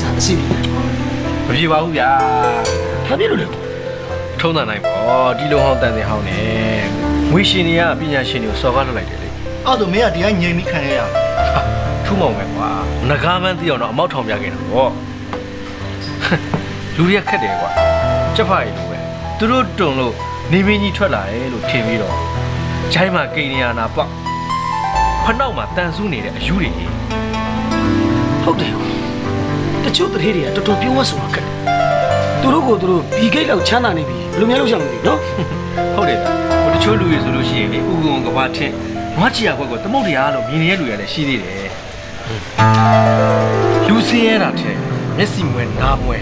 ရသွားတဲ့လူကိစ္စအစီအစဉ်မပြေပါဘူးဗျာဘာဖြစ်လို့လဲထုံးတန်နိုင်ပေါ့ဒီလိုဟောင်းတန်တင်ဟောင်းနေငွေရှင်တွေကပညာရှင်တွေကိုစော်ကားလုပ်လိုက်တယ်လေအဲ့ဒါမင်းကဒီကငြိမ်ပြီးခံရရဟာထူးမောင်ပဲကွာငကားမန်းသိအောင်တော့အမောက်ထောင်ပြခဲ့တာပေါ့လူတွေကခက်တယ်ကွာချက်ဖာရီလိုပဲသူတို့တုံလို့နေမင်းကြီးထွက်လာတယ်လို့ထင်ပြီးတော့ဂျိုင်းမှာကိန်းနေရနာပေါ့ဖနောက်မှာတန်ဆူးနေတဲ့အယူတွေကြီးဟုတ်တယ် တချို့တရေတွေကတော်တော်ပြောဝဆိုတာခက်သူတို့ကိုသူတို့ဘီဂိတ်လောက်ချမ်းသာနေပြီဘယ်လိုများလုပ်ချင်လို့လဲနော်ဟုတ်တယ်ဗျဟိုတချို့လူတွေဆိုလို့ရှိရင်လေဥကုံကဘာထင်းငွားချီရဘက်ကိုသမုတ်တရားလို့မြင်နေတဲ့လူတွေလည်းရှိသေးတယ်လူစင်းရတာတဲ့မျက်စိမွဲနားမွဲ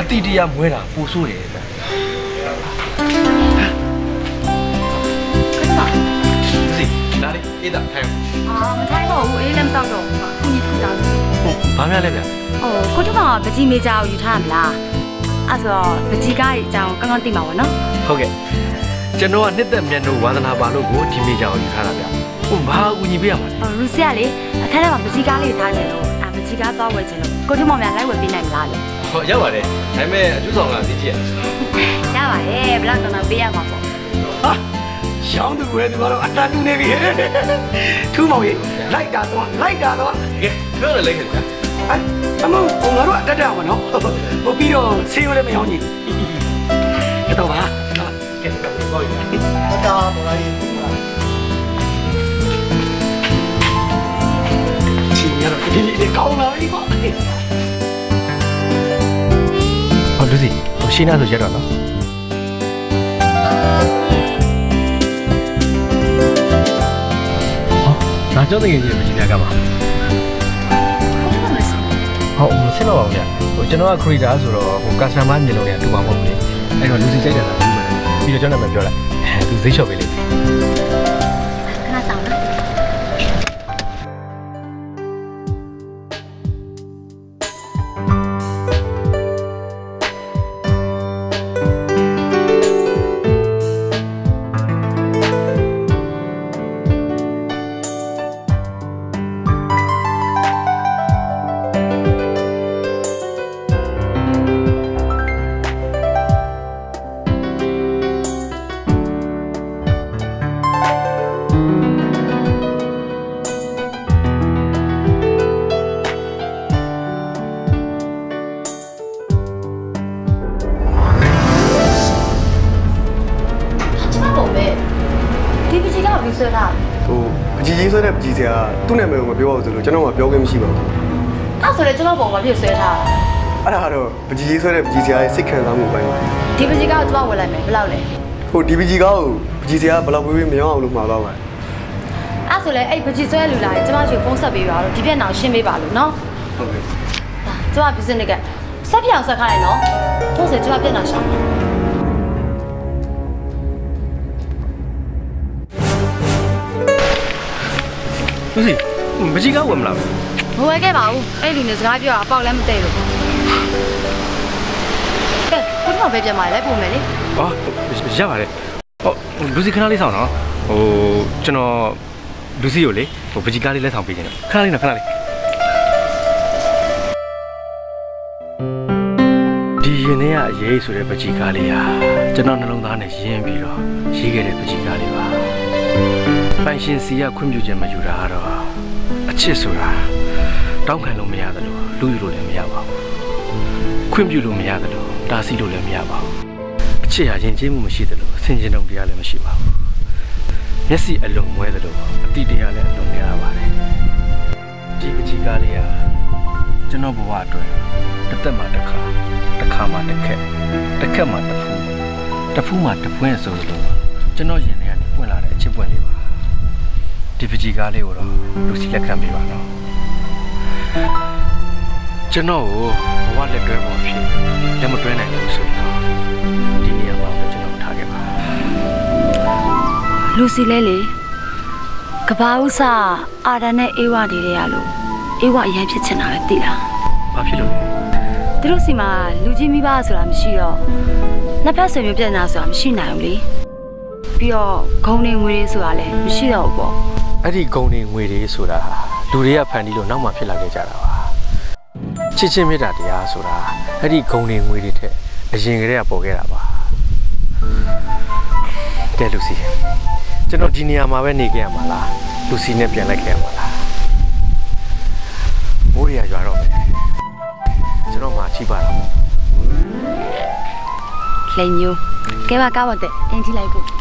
အတိတရားမွဲတာပူဆိုးတယ်ဗျစီဒါလေးအေးတာထိုင်အာမထိုင်တော့ဘူးအေးလည်းမတော့တော့ဘူးခုညခုတာလို့ ဟုတ်ဘာများလဲဗျဟိုကိုတို့ကပကြီးမေဂျာကိုယူထားမလားအဲ့ဆိုတော့ပကြီးကားကြီးအကြောင်းကောင်းကောင်းသိမှာပေါ့နော်ဟုတ်ကဲ့ကျွန်တော်ကနှစ်သက်မြတ်တို့ဝါသနာပါလို့ကိုဒီမေဂျာကိုယူထားတာဗျဟုတ်ဘာအကူညီပေးရမှာလဲဟိုရူစီကလေအခန်းထဲမှာပကြီးကားလေးထားချင်လို့အာပကြီးကားသွားဝယ်ချင်လို့ကိုတို့မောင်များလိုက်ဝယ်ပေးနိုင်မလားလို့ဟောရောက်ပါတယ်ဒါပေမဲ့အကျိုးဆောင်ကသိကြည့်ရရပါရဲ့ဘလောက်တော့တော့ပေးရမှာပေါ့ဟာရှောင်းသူဝဲသူကတော့အတန်တူနေပြီထူးမောင်ကြီးလိုက်တာတော့လိုက်တာတော့ကဲ ပြောရလိုက်ခင်ဗျအဲအမဟိုငါတို့အတက်တက်အောင်နော်ဟိုပြီးတော့ဆေးရုံလည်းမရောက်ကြီးကတော့ပါကဲတော့ပြီအတားပေါ်လိုက်ချင်းရတော့ဒီဒီကောင်းလာပြီကွာဟောလူစီဟိုရှင်းနာဆိုရက်တော့နော်ဟောဒါကြောင့်တကယ်ကြီးမကြည့်ပြကမှာကိုတို့ကမစ ဟုတ်မရှင်းတော့ပါဘူးဗျဟိုကျွန်တော်က creator ဆိုတော့ဟို customer မြင်လို့နေတူမှာမဟုတ်ဘူးလေအဲ့တော့လူစီစိတ်တယ်လားပြီးတော့ကျွန်တော်နာမည်ပြောလိုက်သူဈေးလျှော့ပေးလိမ့် ပြောအောင်ဆိုလို့ကျွန်တော်ကပြောခွင့်မရှိပါဘူးအဲ့ဆိုလည်းကျမပုံကပြည့်ဆွဲထားတာအဲ့ဒါကတော့ပကြီးကြီးဆွဲတဲ့ပကြီးစရာရဲ့စိတ်ခံစားမှုပိုင်းပါဒီပကြီးကကျမဝယ်လိုက်မယ်ဘယ်လောက်လဲဟိုဒီပကြီးကောက်ပကြီးစရာဘယ်လောက်ပေးပေးမရောအောင်လို့မှားတော့ပါအဲ့ဆိုလည်းအဲ့ပကြီးဆွဲလူလာရင်ကျမရှိဖုန်းဆက်ပေးပါတော့ဒီပြက်နောင်ရှင်းပေးပါလို့နော်ဟုတ်ကဲ့ကျမပြစ်စနစ်ကဆက်ပြောင်ဆက်ခိုင်းနော်ဟုတ်စေကျမပြက်နောင်ရှောင်းလူစီ မကြီးကားဝင်မလားမဝယ်ခဲ့ပါဘူးအဲ့လူနဲ့စကားပြောတာအပေါက်လည်းမသိလို့ကဲခုနကပဲပြန်มาလဲပုံမယ်လေဟောရပါတယ်ဟောလူစီခဏလေးဆောင်နော်ဟိုကျွန်တော်လူစီကိုလေဟိုပကြီးကားလေးလက်ဆောင်ပေးခြင်းခဏလေးနော်ခဏလေးဒီရင်ထဲကအရေးဆိုတဲ့ပကြီးကားလေးဟာကျွန်တော်နှလုံးသားနဲ့ရင်းပြီးတော့ရေးခဲ့တဲ့ပကြီးကားလေးပါပိုင်ရှင်စီကခွင့်ပြုခြင်းမယူတာကတော့အ ချစ်ဆိုတာတောင်းခံလို့မရတယ်လို့လူယူလို့လည်းမရပါဘူးခွင့်ပြုလို့မရတယ်လို့တားဆီးလို့လည်းမရပါဘူးအချစ်ဟာယဉ်ကျေးမှုမရှိသလိုဆင်ခြင်တုံတရားလည်းမရှိပါဘူးမျက်စိအလုံးမွဲသလိုအတိတရားလည်းအလုံးများပါတယ်ဒီပကြီးကားလေးဟာကျွန်တော်ဘဝအတွက်တစ်သက်မှတစ်ခါတစ်ခါမှတစ်ခက်တစ်ခက်မှတစ်ဖူးတစ်ဖူးမှတစ်ပွင့်ဆိုလိုကျွန်တော်ရင်ထဲကနေပွင့်လာတဲ့အချစ်ပွင့်လေးပါ ဒီပကြီးကားလေးကိုတော့လူစီလက်ခံပေးပါနော်ကျွန်တော်ကိုဘဝလက်တွဲဖို့ဖြစ်လက်မတွဲနိုင်ဘူးဆိုရင်တော့ဒီနေရာမှာပဲကျွန်တော်ထားခဲ့ပါလူစီလဲလေကဘာဥစားအာဒန်နဲ့အေးဝနေတဲ့ရလို့အေးဝအရင်ဖြစ်ချင်တာပဲသိလား။ဘာဖြစ်လို့လဲသူတို့စီမှာလူကြီးမိဘဆိုတာမရှိတော့နှစ်ဖက်ဆွေမျိုးပြန်လာဆိုတာမရှိနိုင်ဘူးလေပြီးတော့ဂုံနေငွေတွေဆိုတာလည်းမရှိတော့ဘူးပေါ့။ အဲ့ဒီဂုံတွေငွေတွေဆိုတာဟာလူတွေကဖန်တီးလို့နောက်မှဖြစ်လာခဲ့ကြတာပါချစ်ချင်းမေတ္တာတရားဆိုတာအဲ့ဒီဂုံတွေငွေတွေထက်အရင်ကတည်းကပေါ်ခဲ့တာပါကဲလူစီကျွန်တော်ဒီနေရာမှာပဲနေခဲ့ရမှာလားလူစီနဲ့ပြန်လိုက်ခဲ့ရမှာလားမိုးရရွာတော့မယ်ကျွန်တော်မှချိပါတာပေါ့လှိန်ညိုကဲပါကားပေါ်တဲ့အင်းထိလိုက်ဖို့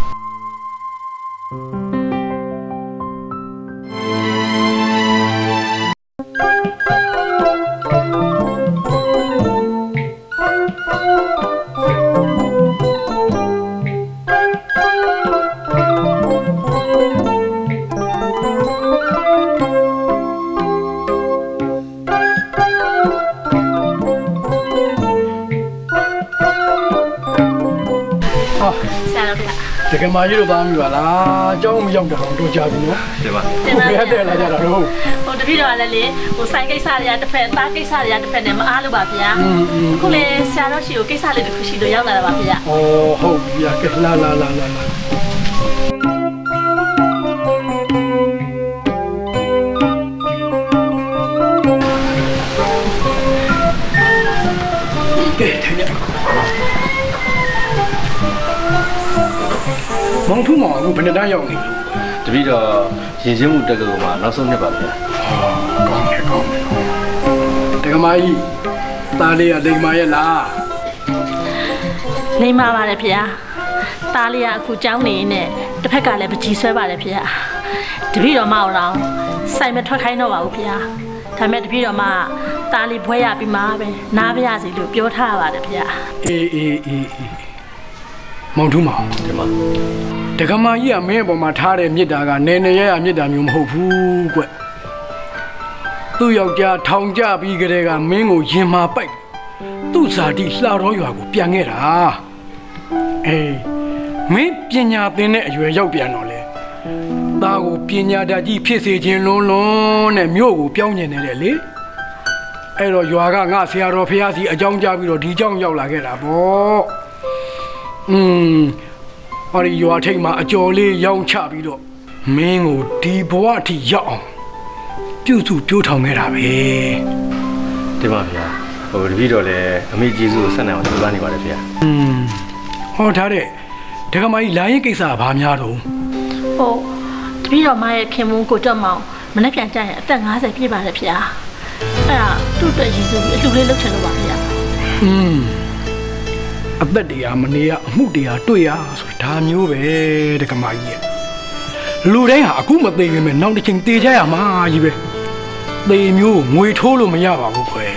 ဗျာ တကယ်မကြီးတို့သားမိပါလားအเจ้าမရောက်တာတော့ကြာပြီနော် ဒီပါ ဘယ်တဲ့လာကြတာတော့ ဟိုတပည့်တော်ကလည်းလေဟိုဆိုင်ကိစ္စတွေကတစ်ဖက်သားကိစ္စတွေကတစ်ဖက်နဲ့မအားလို့ပါဗျာ อืมอืม အခုလေဆရာတော်ရှိကိုကိစ္စလေးတစ်ခုရှိလို့ရောက်လာတာပါဗျာ ဩဟုတ်ပြီကဲလာလာလာလာလာ မောင်ထူးမောင်အခုဘယ်နှစ်တန်းရောက်နေလဲတပည့်တော်ရင်ချင်းမှုတက္ကသိုလ်မှာနောက်ဆုံးနှစ်ပါဗျာကောင်းတယ်ကောင်းတယ်တကမာကြီးသားလေးကလိမ္မာရဲ့လားနေမှာပါတယ်ဗျာသားလေးကအခုကြောင်းနေနေတစ်ဖက်ကလည်းပကြီးဆွဲပါတယ်ဗျာတပည့်တော်မအောင်တော့ဆိုင်မထွက်ခိုင်းတော့ပါဘူးဗျာဒါမဲ့တပည့်တော်မသားလေးဘွဲရပြီးမှပဲနားပြရစီလို့ပြောထားပါတယ်ဗျာအေးအေးအေးအေးမောင်ထူးမောင်ဒီမှာ ဒကမာကြီးကမင်းအပေါ်မှာထားတဲ့မြစ်တာကနယ်နယ်ရရမြစ်တာမျိုးမဟုတ်ဘူးကွသူ့ယောက်ျားထောင်ကြပြီးကလေးကမင်းကိုရင်မာပိုက်သူ့ဇာတိလှတော်ရွာကိုပြန်ခဲ့တာအေးမင်းပညာသင်တဲ့အရွယ်ရောက်ပြန်တော့လေသားကိုပညာတတ်ကြီးဖြစ်စေခြင်းလွန်းလွန်းနဲ့မြို့ကိုပြောင်းကျင်နေတယ်လေအဲ့တော့ရွာကငါဆရာတော်ဖះစီအကြောင်းကြားပြီးတော့ဒီကြောင်းရောက်လာခဲ့တာပေါ့อืม ဟောဒီရွာထိပ်မှာအကျော်လေးရောင်းချပြီးတော့မင်းကိုဒီဘဝအထိရောက်အောင်ပြုစုပြောထောင်ခဲ့တာပဲ ဒီပါဗျာဟိုတပည့်တော်လည်းအမေကျေးဇူးကိုဆက်နိုင်အောင်ကြိုးစားနေပါတယ်ဗျာ อืมဟောထားတဲ့ဒကမကြီးလာရင်ကိစ္စကဘာများတော့ ဟိုတပည့်တော်မရဲ့ခင်မုန်းကိုတော့မောင်မနေ့ပြန်ကြရင်အသက်50ပြည့်ပါတယ်ဗျာအဲ့ဒါသူ့အတွက်ရည်စူးပြီးအလှူလေးလုပ်ချင်လို့ပါဗျာ อืม အသက်တရားမနေရအမှုတရားတွေ့ရဆိုဒါမျိုးပဲတက္ကမကြီးရဲ့လူတိုင်းဟာအခုမသိပေမဲ့နောက်တစ်ချိန်သေကြရမှာကြီးပဲသေမျိုးငွေထိုးလို့မရပါဘူးခွဲ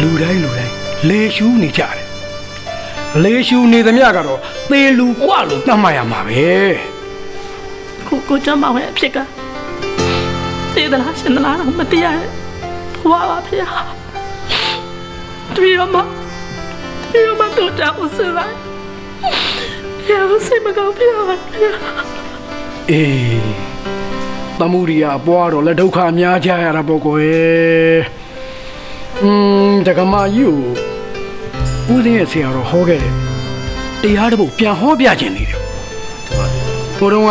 လူတိုင်းလူတိုင်းလေရှူးနေကြတယ်လေရှူးနေသမျှကတော့သေလူကွလို့တတ်မှတ်ရမှာပဲကိုကိုကျမဝဲအဖြစ်ကသေသလားရှင်သလားတော့မသိရဘူးဘဝပါဖေ။တွေ့ရမှာ ပည့်တော်မတို့ကြောင့်စဉ်းစားရအောင်စိတ်မကောင်းဖြစ်ပါဗျာအေးတမှုရိယပွားတော့လက်ဒုက္ခများကြရတာပေါ့ကွယ်อืมဒကမကြီးကိုဦးသိန်းရဲ့ဆရာတော်ဟောခဲ့တယ်တရားတစ်ပုဒ်ပြန်ဟောပြခြင်းနေတယ်ဘိုးတော်က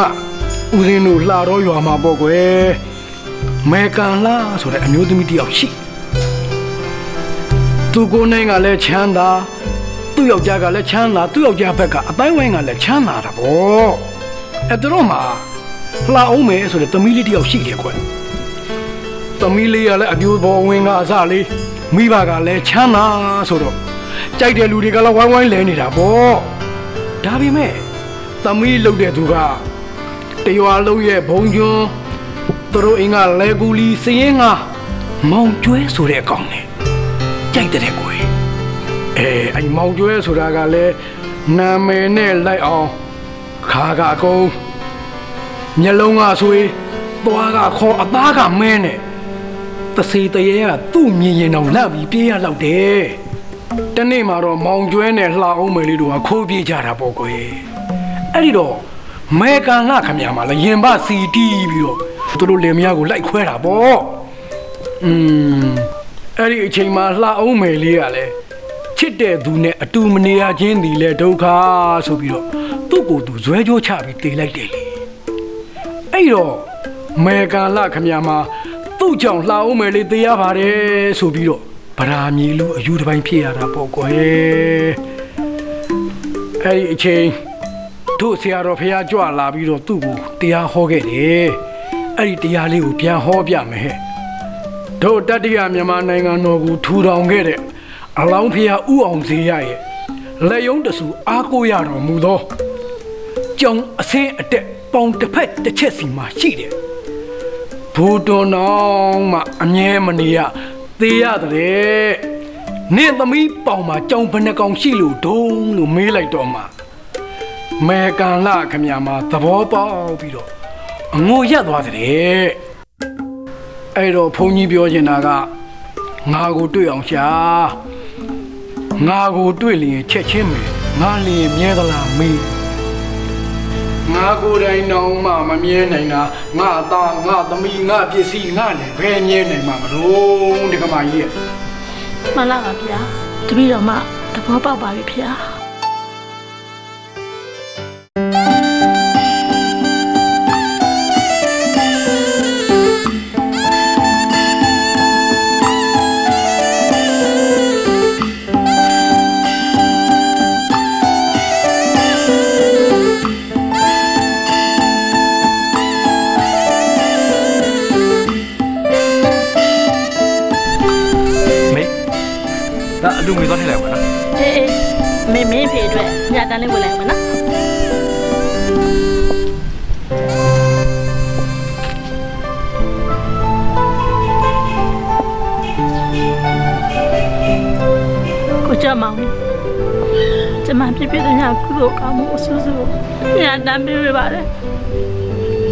ဦးသိန်းတို့လှတော်ရွာမှာပေါ့ကွယ်မေကန်လာဆိုတဲ့အမျိုးသမီးတစ်ယောက်ရှိသူကိုယ်နိုင်ကလည်းချမ်းသာ သူ့ယောက်ျားကလည်းချမ်းသာသူ့ယောက်ျားဘက်ကအတိုင်းဝိုင်းကလည်းချမ်းသာတာပေါ့အဲ့တို့မှာလှအောင်မယ်ဆိုတဲ့သမီးလေးတစ်ယောက်ရှိတယ်ကွယ်သမီးလေးကလည်းအပြိုးပေါ်ဝင်ကအစလေးမိဘကလည်းချမ်းသာဆိုတော့ကြိုက်တဲ့လူတွေကလည်းဝိုင်းဝိုင်းလဲနေတာပေါ့ဒါပေမဲ့သမီးလုတ်တဲ့သူကတရွာလုံးရဲ့ဘုံကျွန်းသူတို့အင်းကလဲကူလီစရင်ငါမောင်ကျွဲဆိုတဲ့အကောင်နဲ့ကြိုက်တဲ့ကွယ် အဲအဲ့မောင်ကျွဲဆိုတာကလည်းနာမည်နဲ့လိုက်အောင်ခါကအကုန်မျက်လုံးကဆွေးသွားကခေါ်အသားကမင်းနဲ့တစီတရေကသူ့မြင်ရင်တော့လက်ပြီးပြေးရတော့တယ်တနေ့မှာတော့မောင်ကျွဲနဲ့လှအောင်မယ်လေးတို့ကခိုးပြေးကြတာပေါ့ကွယ်အဲ့ဒီတော့မဲကန်လှခမရမှာလည်းရင်ပစီတီးပြီးတော့သူတို့လင်မယားကိုလိုက်ခွဲတာပေါ့อืมအဲ့ဒီအချိန်မှာလှအောင်မယ်လေးကလည်း ချစ်တဲ့သူနဲ့အတူမနေရခြင်းဒီလေဒုက္ခဆိုပြီးတော့သူ့ကိုယ်သူဇွဲကြိုးချပြီးတေးလိုက်တယ်လေအဲ့တော့မေကာလခမရမှာသူ့ကြောင့်လှအောင်မယ်လေသိရပါတယ်ဆိုပြီးတော့ဗရာမြေလူအယူတစ်ပိုင်းဖြစ်ရတာပေါ့ကွယ်အဲ့ဒီအချိန်တို့ဆရာတော်ဖះကြွလာပြီးတော့သူ့ကိုတရားဟောခဲ့တယ်အဲ့ဒီတရားလေးကိုပြန်ဟောပြမယ်ဟဲ့တို့တတိယမြန်မာနိုင်ငံတော်ကိုထူထောင်ခဲ့တဲ့ အလောင်းဖះဥအောင်စေရရဲ့လက်ယုံတဆူအားကိုးရတော်မူသောကြောင်အစင်းအတက်ပေါင်တစ်ဖက်တစ်ချက်စီမှာရှိတယ်ဘူတော်နောင်မှအမြဲမနေရသေးရတယ်နင့်သမီးပေါင်မှာကြောင်ဘယ်နှကောင်ရှိလို့ဒုံလို့မေးလိုက်တော့မှမေကန်လာခမရမှာသဘောပေါက်ပြီးတော့အငိုရက်သွားတဲ့အဲ့တော့ဘုန်းကြီးပြောချင်တာကငါကိုတွေ့အောင်ရှာ ငါကိုတွေ့လျင်ချက်ချင်းမယ်ငါလျင်မြဲသလားမေးငါကိုယ်တိုင်တောင်မှမမြဲနိုင်တာငါသားငါသမီးငါပစ္စည်းငါလည်းဘယ်မြဲနိုင်မှာမလို့ဒီကမကြီးရဲ့မှန်လားပါဗျာတပည့်တော်မှသဘောပေါက်ပါပြီဗျာ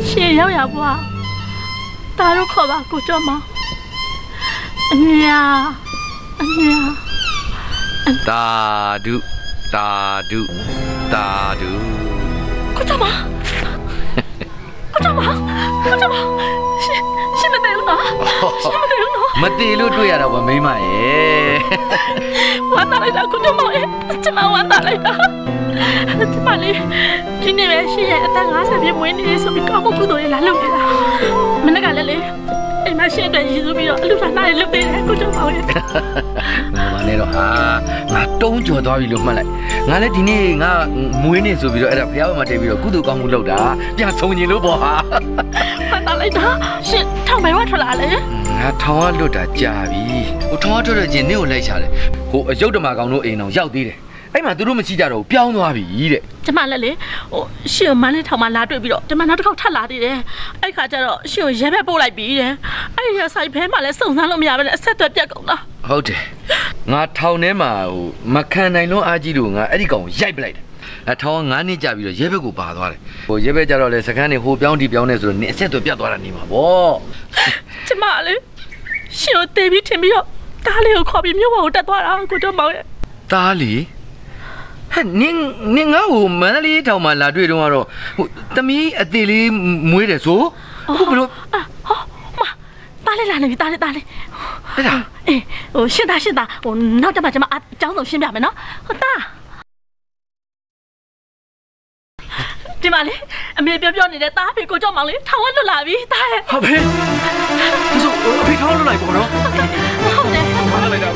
ရှင်ရောက်ရဘွားတာတို့ခေါ်ပါကိုကြမောင်အညာအညာတာဒုတာဒုတာဒုကိုကြမောင်ကိုကြမောင်ကိုကြမောင်ရှင်ရှင်မတည်ဘူးနော်ရှင်မတည်ဘူးနော်မတေလို့တွေ့ရတာပါမိမရဲ့ဝမ်းသာလိုက်တာကိုကြမောင်ရဲ့ကျမဝမ်းသာလိုက်တာ ကျမလေးဒီနေ့ပဲရှင်ရဲ့အသက်50ပြည့်မွေးနေ့ဆိုပြီးကောင်းမှုကုသိုလ်ရေးလာလုပ်နေတာမနေ့ကလည်းလေအိမ်မှာရှင်အတွက်ရည်စူးပြီးတော့အလူဌာနရေးလုပ်ပေးတယ်ကိုကြမောင်ရဲ့ငါပါနဲ့တော့ဟာငါတုံးကြော်သွားပြီလို့မှတ်လိုက်ငါလည်းဒီနေ့ငါမွေးနေ့ဆိုပြီးတော့အဲ့ဒါဖះဘက်မှာတည်ပြီးတော့ကုသိုလ်ကောင်းမှုလုပ်တာပြန်ဆုံးညင်လို့ပေါ့ဟာဝမ်းသာလိုက်တာရှင်ထောင်ပဲဝတ်ထွက်လာလေငါထောင်ကလွတ်တာကြာပြီဟိုထောင်ကထွက်တဲ့ချင်းနင့်ကိုလိုက်ချတယ်ဟိုအယုတ်တမကောင်တို့အိမ်အောင်ရောက်သေးတယ် အဲ့မှာသူတို့မရှိကြတော့ဘူးပြောင်းသွားပြီတဲ့ကျမလည်းလေဟိုရှင်ကိုမန်းလေးထောင်မှာလာတွေ့ပြီးတော့ကျမနောက်တစ်ခေါက်ထပ်လာသေးတယ်အဲ့ခါကျတော့ရှင်ကိုရဲဘက်ပို့လိုက်ပြီတဲ့အဲ့ဒီရဆိုင်ဖဲမှာလည်းစုံစမ်းလို့မရဘဲနဲ့အဆက်အသွယ်ပြတ်ကုန်တာဟုတ်တယ်ငါထောင်ထဲမှာဟိုမခံနိုင်လို့အားကြီးလို့ငါအဲ့ဒီကောင်ကိုရိုက်ပလိုက်တယ်အထောင်က9နှစ်ကြာပြီးတော့ရဲဘက်ကိုပါသွားတယ်ဟိုရဲဘက်ကြတော့လေစကန်းနေဟိုပြောင်းဒီပြောင်းနေဆိုတော့နေအဆက်အသွယ်ပြတ်သွားတာနေမှာဗောကျမလေရှင်ကိုတေးပြီးထင်ပြီးတော့တားလေးကိုခေါ်ပြီးမြို့ပေါ်ကိုတက်သွားတာကိုတော့မောင်ရဲ့သားလီ ဟဲ့နင်းနင်းငါ့ကိုမန္တလေးထောင်မှာလာတွေ့တော့ကတော့ဟိုသမီးအသေးလေးမွေးတယ်ဆိုအခုဘလို့အာဟောမတားလေးလာနေပြီတားလေးတားလေးအဲ့ဒါအေးဟိုရှင်းသားရှင်းသားဟိုနောက်တက်မှကျမအကြောင်းဆုံးရှင်းပြမယ်နော်ဟိုတားဒီမလေးအမေပြောပြောနေတဲ့တားဖေကိုကြောက်မောင်လေးထောင်ဝလွတ်လာပြီတားရဲ့ဟာဖေဆိုအဖေထောင်းလို့လိုက်ပေါ့နော်ဟုတ်တယ် ဟုတ်တယ်ဒါ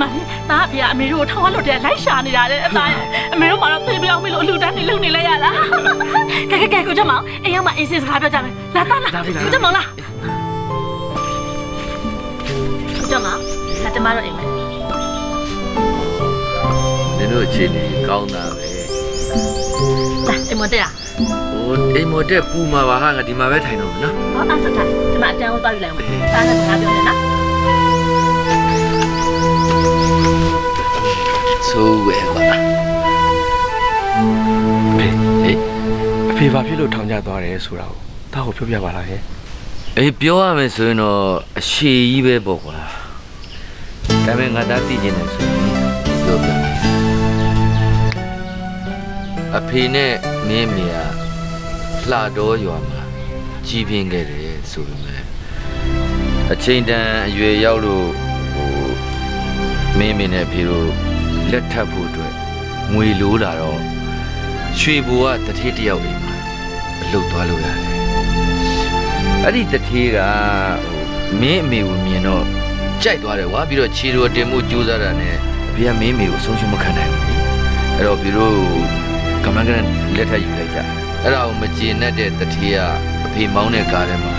မဒါအဖေကအမေတို့ကိုထောင်းရလို့တဲ့လိုက်ရှာနေတာတဲ့အသားရဲ့အမေတို့မှတော့သိပြောင်းပြီလို့အလူတန်းနေလုံနေလိုက်ရတာကဲကဲကဲကိုကြမအောင်အိမ်ရောက်မှအင်းစင်စကားပြောကြမယ်လာတာလာကိုကြမအောင်လာကိုကြမအောင်လာကျမတို့အိမ်မယ်နင်တို့အခြေအနေကောင်းတာပဲလာအိမ်မတက်ရဟိုအိမ်မော်တက်ပူမှာပါဟာငါဒီမှာပဲထိုင်တော့မယ်နော်ဟောအဲ့ဆက်ထားကျမအတန်းကိုသွားယူလိုက်အောင်တားနဲ့စကားပြောနေနော် ဆိုးဝဲပါဖေးဟေးအဖေဘာဖြစ်လို့ထောင်ကျသွားတယ်ဆိုတာကိုဒါကိုပြောပြပါလားဟဲ့အေးပြောရမယ်ဆိုရင်တော့အရှိကြီးပဲပေါ့ကွာဒါပေမဲ့ငါသားသိကျင်တယ်ဆိုရင်ပြောပြမယ်အဖေနဲ့မင်းမေကလှတော်ရွာမှာကြီးပြင်းခဲ့တယ်ဆိုပေမဲ့အချိန်တန်အရွယ်ရောက်လို့ဟိုမင်းမေနဲ့အဖေတို့ လက်ထပ်ဖို့အတွက်ငွေလိုးလာတော့ရွှေဘူကတတိတယောက်အိမ်မှာအလုပ်သွားလို့ရတယ်အဲ့ဒီတထေးကဟိုမင်းအမေကိုမြင်တော့ကြိုက်သွားတယ်ကွာပြီးတော့ခြေတော်တင်မှုကြိုးစားတာနဲ့အဖေကမင်းအမေကိုဆုံးရှုံးမခံနိုင်ဘူးလေအဲ့တော့ပြီးတော့ကမန်ကန်လက်ထပ်ယူလိုက်ကြအဲ့ဒါကိုမကျေနပ်တဲ့တထေးကအဖေမောင်းတဲ့ကားထဲမှာ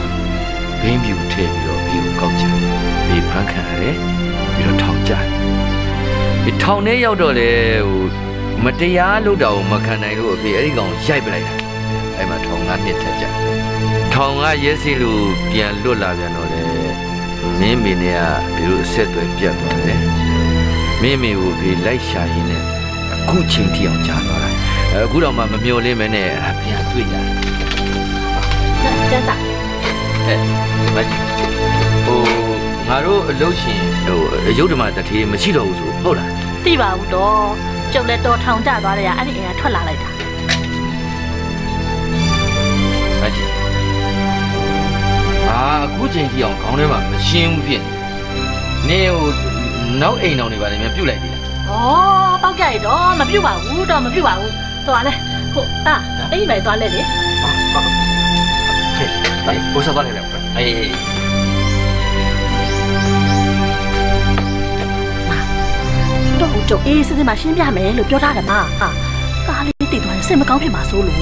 ဘင်းပြူထည့်ပြီးတော့အဖေကိုကောက်ချတယ်အဖေဖန်ခံရတယ်ပြီးတော့ထောင်ကြတယ်ဒီ ထောင်ထဲရောက်တော့လေဟိုမတရားလုပ်တာကိုမခံနိုင်လို့အဖေအဲ့ဒီကောင်ရိုက်ပလိုက်တာအဲ့မှာထောင်ငါးနှစ်ထက်ကြတယ်ထောင်ကရဲစီလူပြန်လွတ်လာပြန်တော့လေမင်းမေနဲ့ကဘီတို့အဆက်အသွယ်ပြတ်သွားတယ်မင်းမေကိုဖေလိုက်ရှာရင်းနဲ့အခုချိန်ထိအောင်ကြာသွားတာအဲအခုတော့မှမမျော်လင့်မနဲ့အဲ့ဒါပြန်တွေ့ကြတယ်ကျန်းစာဟဲ့မကြီးဟို ငါတို့အလုပ်ရှင်ဟိုအယုဒ္ဓမတထေးမရှိတော့ဘူးဆိုဟုတ်လားသိပါဘူးတော့ကျုပ်လည်းတော်ထောင်ကြသွားတယ်ကအဲ့ဒီအိမ်ကထွက်လာလိုက်တာမကြီးအာအခုချိန်ထိအောင်ခေါင်းထဲမှာမရှင်းဘူးဖြစ်နေနေဟိုနောက်အိမ်တော်တွေပါလေမြန်ပြုတ်လိုက်ပြီလားဩပေါက်ကြရတော့မပြုတ်ပါဘူးတော့မပြုတ်ပါဘူးသွားလဲဟုတ်တာအိမ်ပဲသွားလဲလေဟဲ့ဟဲ့ဘိုးစားသွားနေတယ်အေး တော့ကျုပ်အေးစစ်စစ်မှရှင်းပြမယ်လို့ပြောထားတယ်မှာဟာကားလေးတိတ်သွားရင်စိတ်မကောင်းဖြစ်မှာစိုးလို့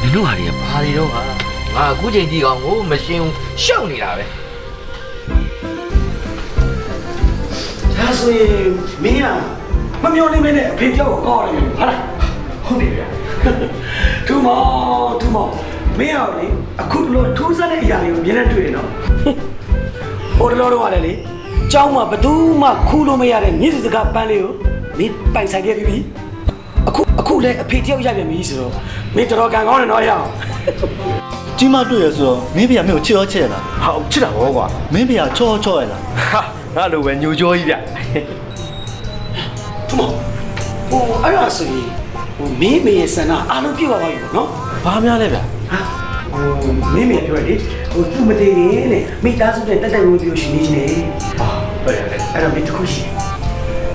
နင်တို့ဟာတွေကဘာတွေတော့ဟာငါအခုချိန်ထိကောင်ကိုမရှင်းဘူးရှောက်နေတာပဲဒါဆိုရင်မင်းကမမျောနေမနဲ့အဖေပြောက်ကိုကောက်ရတယ်ဟာလားဟုတ်တယ်ဗျာထူမောင်ထူမောင်မင်းအောင်လေအခုလိုထူးဆန်းတဲ့အရာတွေကိုမြင်နေတွေ့တယ်နော်ဟိုတလောတော့ရတယ်လေကျောင်းမှာဘသူမှခူးလို့မရတဲ့မြစ်စကားပန်းလေးကို မင်းပိုင်ဆိုင်ခဲ့ပြီအခုအခုလည်းအဖေတယောက်ရပြန်ပြီဆိုတော့မင်းတော်တော်ကံကောင်းတယ်နော်ရအောင်ကြီးမတွေ့ရဆိုတော့မင်းဖေကမင်းကိုချစ်ရောချစ်ရလားဟာချစ်တာဘောကွာမင်းဖေကချောချောရလားဟာငါလိုပဲညိုကြောကြီးဗျထူမောင်ဟိုအဲ့ဒါဆိုရင်ဟိုမင်းမေရဲ့ဆန္ဒအားလုံးပြည့်ပါပါပြီပေါ့နော်ဘာများလဲဗျဟာဟိုမင်းမေပြောတယ်ဟိုသူ့မတည်ရင်တဲ့မိသားစုနဲ့တက်တက်ဝေးပြောရှင်နေချင်းတယ်ဟာဟုတ်ရတယ်အဲ့တော့မင်းတစ်ခုရှိတယ်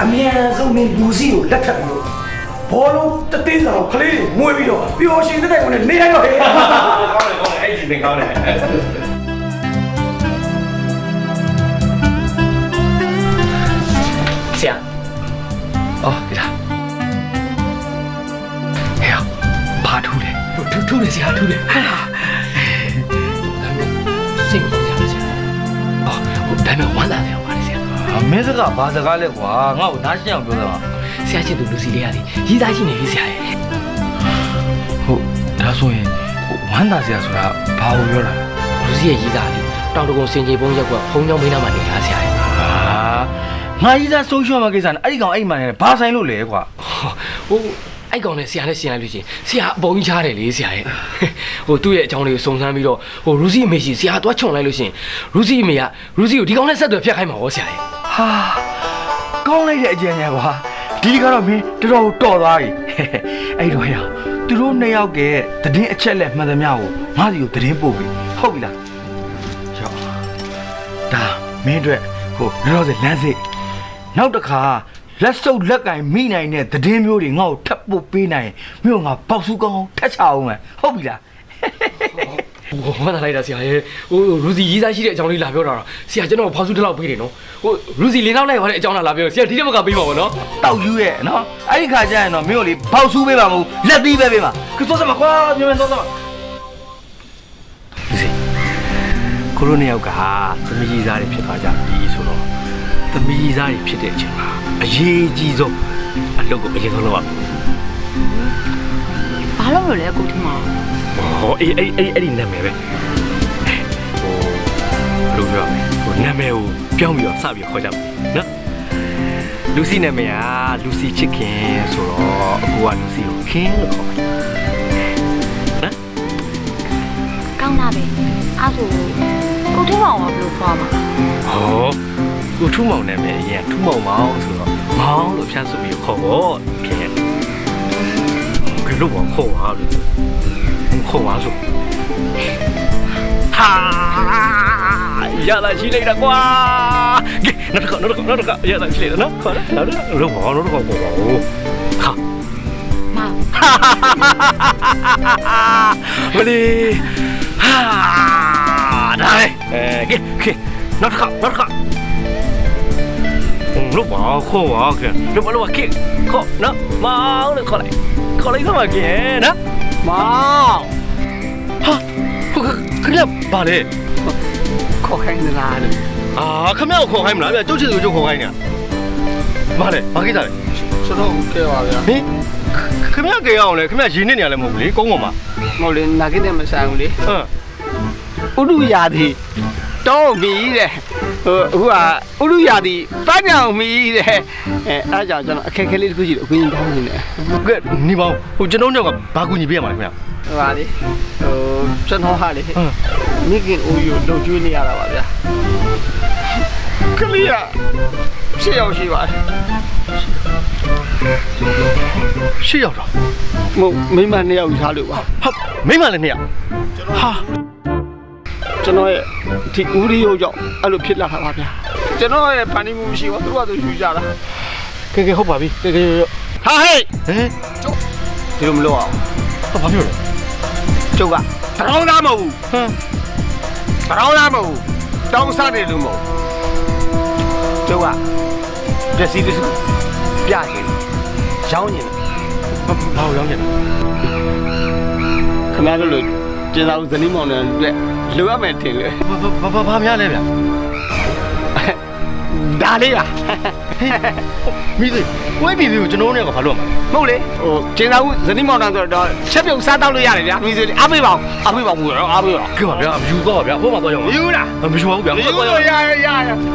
အမြန်ဆုံးမင်းလူစီကိုလက်ထပ်ပြီးတော့ဘောလုံးတသိန်းစာကိုကလေးတွေငွေပြီးတော့ပျော်ရှင်တက်တက်ဝင်နေရတော့ဟဲ့ကောင်းတယ်ကောင်းတယ်အဲ့ဒီသင်ကောင်းတယ်ဆရာအော်ဒီလားဟဲ့ဘာထူးလဲထူးထူးတယ်ဆရာထူးတယ်ဟာစိတ်ကောင်းရဆရာအော်ဟိုဒါပေမဲ့ဝမ်းသာတယ်ဟောပါလေဆရာ မင်းစကားဘာစကားလဲကွာငါ့ကိုနားရှင်းအောင်ပြောတာဆရာချစ်သူလူစီလေးရတယ်ရေးသားရှိနေပြီဆရာရဲ့ဟုတ်ဒါဆိုရင်ဟိုဝမ်းသာစရာဆိုတာဘာကိုပြောတာလဲလူစီရဲ့ရေးသားလေးတောင်တကုံစင်ကြီးပုံးရောက်ကဖုံးကြောင်းမင်းသားမှနေရဆရာရဲ့ဟာငါကြီးစားဆုံးရှုံးမှာကိစ္စနဲ့အဲ့ဒီကောင်အဲ့ဒီမှန်နဲ့ဘာဆိုင်လို့လဲကွာဟိုအဲ့ကောင်နဲ့ဆရာနဲ့ရှင်းလိုက်လို့ရှိရင်ဆရာအပုံကြီးချားတယ်လေဆရာရဲ့ဟိုသူ့ရဲ့အကြောင်းလေးကိုစုံစမ်းပြီးတော့ဟိုရူစီအမေရှိဆရာတွားချုံလိုက်လို့ရှိရင်ရူစီအမေကရူစီကိုဒီကောင်နဲ့ဆက်သွယ်ဖျက်ခိုင်းမှာဟောဆရာရဲ့ ဟာကောင်းလိုက်တဲ့အကြံဉာဏ်ကွာဒီကတော့မင်းတော်တော်တော်သွားပြီအဲ့တော့ဟဲ့သူတို့နှစ်ယောက်ကတည်င်းအချက်လက်မှန်သမျှကိုငါစီကိုတည်င်းပို့ပြီဟုတ်ပြီလားရောဒါမင်းအတွက်ဟိုလောလောဆယ်လမ်းစိတ်နောက်တစ်ခါလက်စုပ်လက်ကင်မိနိုင်တဲ့တည်င်းမျိုးတွေငါ့ကိုထပ်ပို့ပေးနိုင်ရင်မင်းကငါပေါက်စုကောင်းကောင်းထက်ချအောင်မယ်ဟုတ်ပြီလား ဟိုဝမ်းသာလိုက်တာဆရာရဲ့ဟိုရူစီရေးသားရှိတဲ့အကြောင်းလေးလာပြောတာတော့ဆရာကျွန်တော်ဖောက်စုတစ်လောက်ပေးတယ်နော်ဟိုရူစီလင်းနောက်လိုက်သွားတဲ့အကြောင်းလာပြောဆရာဒီတက်မကပေးပါဘောနော်တောက်ယူရဲ့နော်အဲ့ဒီခါကျရင်တော့မင်းတို့လေပေါက်ဆူးပေးပါမဟုတ်လက်သီးပဲပေးပါကစောစမကွာမြန်မြန်စောစမဒီစီကိုရိုနီယောက်ကသမီးကြီးစားတွေဖြစ်သွားကြပြီဆိုတော့သမီးကြီးစားတွေဖြစ်တဲ့အချိန်မှာအရေးကြီးဆုံးအလုပ်ကိုအရင်ဆုံးလုပ်ရမယ်ဘာလို့လို့လဲကိုထမအောင် ဟောအေးအေးအေးအဲ့ဒီနာမည်ပဲဟိုဘယ်လိုပြောရမလဲဟိုနာမည်ကိုပြောင်းပြီးတော့စပြီးခေါ်ကြမယ်နော်လူစီနာမည်ကလူစီချစ်ခင်ဆိုတော့အကူကလူစီကိုခင်လို့ခေါ်တယ်နော်ကောင်းတာပဲအဲ့ဆိုကိုထမအောင်ကဘယ်လိုခေါ်မှာဟောကိုထူးမောင်နာမည်အရင်ထူးမောင်မောင်ဆိုတော့မောင်လို့ဖြန်းဆိုပြီးခေါ်ဖို့ခင်ကဲလို့ဘောခေါ်ပါလို့ ခေါ်ပါဆိုဟာရလာရှိလိုက်တာကွာကဲနောက်တစ်ခါနောက်တစ်ခါနောက်တစ်ခါရလာရှိလိုက်တာနော်ခေါ်လားနောက်တစ်ခါလို့ဘောနောက်တစ်ခါခေါ်ပါဦးဟာမောင်မလီဟာဒါလေအဲကဲကဲနောက်တစ်ခါနောက်တစ်ခါလို့ပါခေါ်ပါခင်လို့ပါလို့ပါခင်ခေါ်နော် မောင်လို့ခေါ်လိုက်ခေါ်လိုက်တော့ပါခင်နော်မောင်ဟာခခရပါလေခေါ်ခိုင်းသလားလို့အာခမရခေါ်ခိုင်းမလားဗျကျုပ်ချစ်သူကျုပ်ခေါ်ခိုင်းနေတာဘာလဲဘာကိစ္စလဲကျွန်တော်ကဲပါဗျာဟင်ခမရကြရအောင်လေခမရရင်းနေနေရလဲမဟုတ်ဘူးလေကုန်းပေါ်မှာမဟုတ်လေနာကိတဲ့မဆိုင်ဘူးလေဟမ်ဥရုယာတိတော့မီတဲ့ ဟိုအခုကဥရုယာတိပန်းညောင်မီတဲ့အဲအားကြောင့်ကျွန်တော်အခက်အခဲလေးတစ်ခုရှိတယ်အခွင့်အရေးတောင်းနေတယ်ကဲနေပါဦးဟိုကျွန်တော်တို့ကဘာကူညီပေးရမှာလဲခင်ဗျာဟိုပါလေဟိုကျွန်တော်ဟာလေဟမ်မိခင်အိုယူလုံကျွေးနေရတာပါဗျာကလေးကရှေ့ရောက်ရှိပါတယ်ရှေ့ရောက်တော့မဟုတ်မိမနှစ်ယောက်ထားလို့ပါဟာမိမလည်းနှစ်ယောက်ဟာ ကျွန်တော်ရဲ့ဒီဦးရီယိုကြောင့်အဲ့လိုဖြစ်လာတာပါဗျာကျွန်တော်ရဲ့ဖန်တီးမှုမရှိဘူးသူကသူယူကြတာကဲကဲဟုတ်ပါပြီကဲကဲဟာဟေးဟမ်ဒီလိုမလုပ်အောင်ဘာပြောလဲကျုပ်ကတရောင်းသားမဟုတ်ဘူးဟမ်တရောင်းသားမဟုတ်ဘူးတောင်းစားတယ်လို့မဟုတ်ဘူးကျုပ်ကပျက်စီးတစ်စုပြခြင်းရောင်းခြင်းဘာလို့ရောင်းနေလဲခင်ဗျားတို့လိုကျင်းစာဦးဇနီးမောင်နှံအတွက် လိုအပ်မယ်ထင်လေဘာဘာဘာများလဲဗျာဒါလေးပါမိသေးဝိုင်းပြီကိုကျွန်တော်တို့ကဘာလို့ရမှာမဟုတ်လေဟိုကျင်းစာဦးဇနီးမောင်နှံဆိုတော့ချက်ပြုတ်စားတောက်လို့ရတယ်ဗျာမိစေးလေးအားပေးပါဦးအားပေးပါဦးရောအားပေးပါကဲပါဗျာမယူတော့ဗျာဟိုမှာတော့ရအောင်ယူလားမယူပါဘူးဗျာယူလို့ရရရ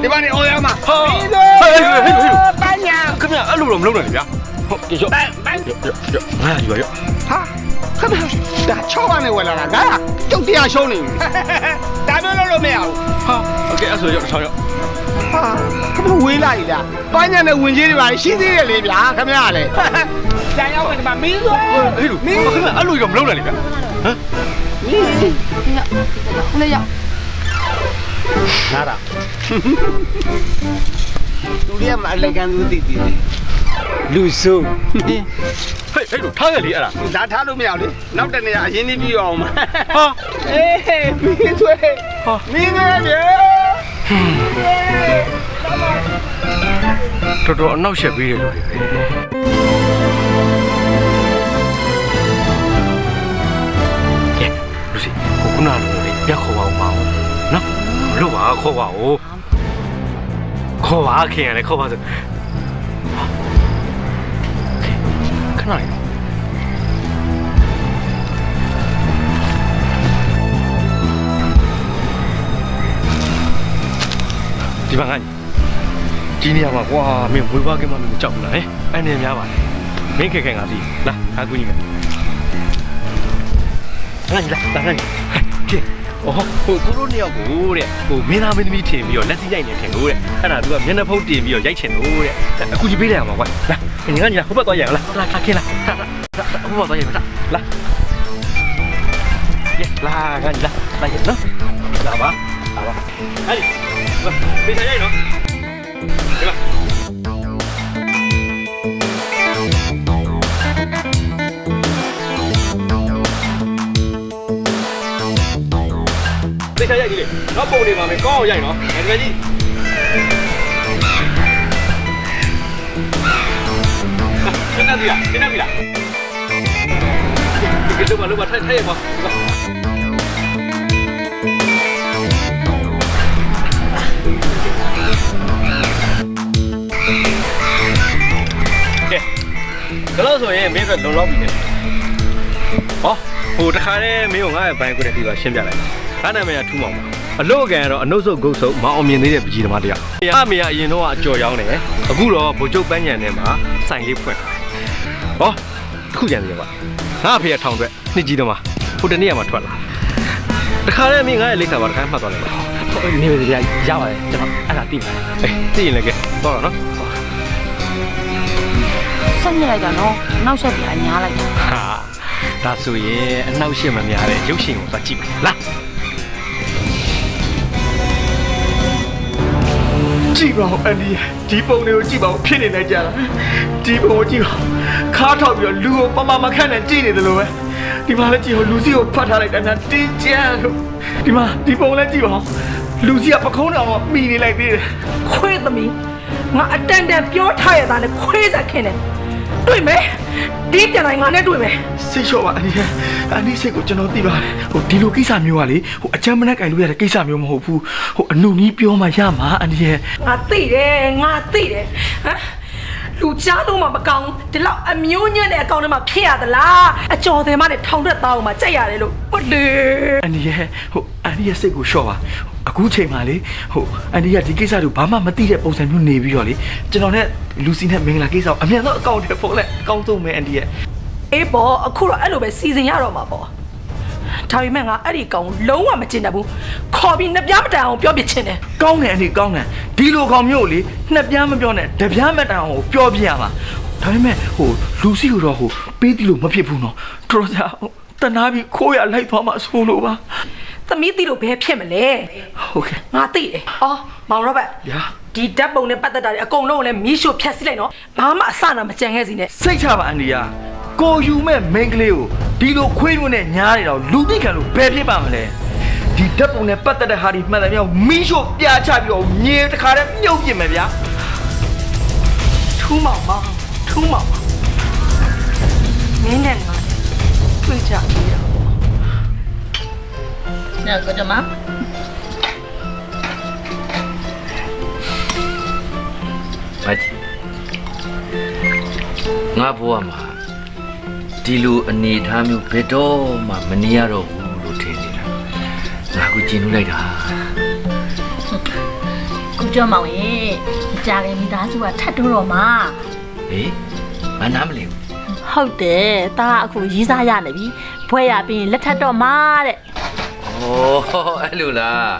ဒီမနေ့အော်ရမှာဟာပြီးဟဲ့တော့ဟဲ့ဟဲ့ဟဲ့ဟဲ့ပန်းညာခင်ဗျာအဲ့လိုတော့မလုပ်နိုင်ဘူးဗျာဟုတ်ကဲ့ရော့ပန်းပန်းရော့ရော့ငါယူရော့ဟာ ခမဒါချောကနေဝယ်လာတာငါကျုပ်တရားရှုံးနေပြီဒါမျိုးလုပ်လို့မရဘူး ဟာโอเคအဲ့ဆိုရော့ဆောင်းရော့ ဟာခမဝေးလိုက်လားပန်းညာနဲ့ဝင်ကြီးတွေပါရှိသေးတယ်လေဗျာခမရလေတန်ရောက်ဝင်ဒီမှာမင်းသွဲ အဲ့လိုခင်ဗျာအဲ့လိုတော့မလုပ်နိုင်ဘူးဗျာဟမ် မင်း ဟိုလေရောက် နားတာသူရမအလက်ကန်သူတည်တည် လူဆုံးဟဲ့အဲ့လိုထားရလေအဲ့ဒါဒါထားလို့မရဘူးလေနောက်တနေ့အရင်ကြီးပြီးအောင်မှာဟာအေးမင်းသွဲမင်းသွဲပြေတော်တော်အနောက်ရှက်ပေးတယ်လို့တွေပဲကဲလူစီကိုခုနလိုလေပြခေါ်ပါဦးမအောင်နော်မလို့ပါခေါ်ပါဦးခေါ်ပါခင်ရတယ်ခေါ်ပါဆို ခဏလေးဒီမှာငါဒီနေရာမှာကွာမင်းဝေးပါကမှမကြောက်ဘူးလားဟဲ့အဲ့နေများပါလေမင်းခက်ခဲငါပြီလာငါကူညီမယ်ငါညီလာလာငါညီကဲအော်ဟိုကိုရိုနေရောက်ကိုတဲ့ဟိုမင်းသားမင်းသမီးထင်ပြီးတော့လက်စီရိုက်နေထင်လို့တဲ့အဲ့ဒါသူကမျက်နှာဖုံးတင်ပြီးတော့ရိုက်ချင်လို့တဲ့အခုကြီးပေးလိုက်အောင်ပါကွာလာ ငါညီလာဟိုဘက်သွားရအောင်လားလာခင်းလာဟိုဘက်သွားရအောင်လာလာကဲလာငါညီလာလာရနော်လာပါလာပါဟဲ့ပေးစားရိုက်နော်ဒီမှာသိချာရိုက်ကြီးလေတော့ပုံနေပါမယ်ကောင်းအောင်ရိုက်နော် ပြီလားရှင်းနေပြီလားဒီကတော့လောပါထိုင်ထိုင်ပါကဲဒါလို့ဆိုရင်မင်းကလုံလောက်ပြီလေဟောဟိုတခါတည်းမင်းကငါ့ရဲ့ဘိုင်းကိုတည်းဒီပါရှင်းပြလိုက်ငါနာမည်ကထူးမောင်ပါအလို့ကန်ကတော့အနှုတ်ဆုပ်ဂုတ်ဆုပ်မအောင်မြင်သေးတဲ့ပကြီးသမားတယောက်။အမေကအရင်တော့အကြော်ရောင်းတယ်။အခုတော့ဗိုလ်ချုပ်ပန်းညံထဲမှာစိုင်လေးဖွင့်ထားတယ်။ ဟောတစ်ခုကြံသေးပါ။ငါအဖေကထောင်အတွက်နှစ်ကြီးသမားဟိုတနေ့ကမှထွက်လာ။တခါတည်းမင်းငါ့ရဲ့လိပ်စာပါတခါမှတ်သွားလိုက်ပါ။ဟုတ်နေပါစေရပါတယ်ကျွန်တော်အဲ့ဒါသိပါတယ်။အေးသိရင်လည်းကဲတော့တော့နော်ဆက်ညစ်လိုက်တာနော်နောက်ဆက်ပြအညားလိုက်တာ။ဟာဒါဆိုရင်အနောက်ရှင်းမများတဲ့ရုပ်ရှင်ကိုသွားကြည့်ပါလား။ ကြည့်ပါဦးအန်ဒီဒီပုံတွေကိုကြည့်ပါဦးဖြစ်နေနေကြတာဒီပုံကိုကြည့်ပါဦးခါထောက်ပြီးတော့လူကိုပမမခန့်နဲ့ကြည့်နေတယ်လို့ပဲဒီမှာလည်းကြည့်ဟိုလူစီကိုဖတ်ထားလိုက်တာနာတင်းကျန်းလို့ဒီမှာဒီပုံလည်းကြည့်ပါဦးလူစီကပခုံးတော်မှာမိနေလိုက်သေးတယ်ခွေးသမီးငါအတန်တန်ပြောထားရတာနဲ့ခွေးဆက်ခင်းတယ် တွေ့မယ်ဒီပြန်တိုင်းငါနဲ့တွေ့မယ်စိတ်လျှော့ပါအန်ဒီအန်ဒီစိတ်ကိုကျွန်တော်သိပါတယ်ဟိုဒီလိုကိစ္စမျိုးကလေဟိုအချမ်းမနဲ့ကင်လို့ရတဲ့ကိစ္စမျိုးမဟုတ်ဘူးဟိုအနုနီးပြောမှရမှာအန်ဒီရဲ့ငါသိတယ်ငါသိတယ်ဟမ် လူကြားလုံးမမကောင်းဘူးဒီလောက်အမျိုးညံ့တဲ့အကောင့်ထဲမှာဖြစ်ရသလားအကျော်တယ်မနဲ့ထောင်တက်သားအောင်မှာကြက်ရတယ်လို့ဟုတ်လေအန်ဒီရဲ့ဟိုအန်ဒီရဲ့စိတ်ကိုလျှော့ပါအခုချိန်မှာလေဟိုအန်ဒီကဒီကိစ္စကိုဘာမှမသိတဲ့ပုံစံမျိုးနေပြီးတော့လေကျွန်တော်နဲ့လူစီနဲ့မင်္ဂလာကိစ္စကိုအမြန်ဆုံးအကောင့်ထဲပို့လိုက်အကောင့်ဆုံးမယ်အန်ဒီရဲ့အေးပေါ့အခုတော့အဲ့လိုပဲစီစဉ်ရတော့မှာပေါ့ ဒါပေမဲ့ငါအဲ့ဒီကောင်လုံးဝမကျင်တတ်ဘူးခေါ်ပြီးနှစ်ပြားမတန်အောင်ပြောပြချင်တယ်ကောင်းတယ်အန်ဒီကောင်းတယ်ဒီလိုကောင်မျိုးကိုလေနှစ်ပြားမပြောနဲ့တပြားမတန်အောင်ကိုပြောပြရမှာဒါပေမဲ့ဟိုလူစီကိုတော့ဟိုပေးတီလို့မဖြစ်ဘူးနော်တော်တော်ကြာဟိုတနာပြီးခိုးရလိုက်သွားမှဆိုလို့ပါသမီးသိလို့ဘယ်ဖြစ်မလဲဟုတ်ကဲ့ငါသိတယ်အော်မောင်ရောဘတ်ညာဒီဓာတ်ပုံနဲ့ပတ်သက်တာတွေအကုန်လုံးကိုလည်းမီးရှို့ဖျက်ဆီးလိုက်နော်ဘာမှအစနာမကြံခဲ့စီနဲ့စိတ်ချပါအန်ဒီယာ ကိုယူမဲ့မိန်းကလေးကိုဒီလိုခွေးလို့နဲ့ညားနေတော့လူသိခံလို့ဘယ်ဖြစ်ပါမလဲဒီဓာတ်ပုံနဲ့ပတ်သက်တဲ့ဟာတွေမှန်တယ်မြောက်မီးရှို့ပြချပြီးတော့မြေတခါတည်းမြုပ်ပြင်မယ်ဗျာထူးမောင်မထူးမောင်မင်းနဲ့ငါတွေ့ကြပြီရောညကကြမမကြီးငါဘဝမှာ ဒီလိုအနေအထားမျိုးဘယ်တော့မှမနေရတော့ဘူးလို့ထင်နေတာငါကကျင်လို့လိုက်တာကိုကျော်မောင်ရေကြာခင်မိသားစုကထတ်တိုးတော့မှာဟေးမနာမလဲဘူးဟုတ်တယ်ตาအခုရီးစားရနေပြီဘွဲရပြီးရင်လက်ထပ်တော့မှာတဲ့ဩအဲ့လိုလား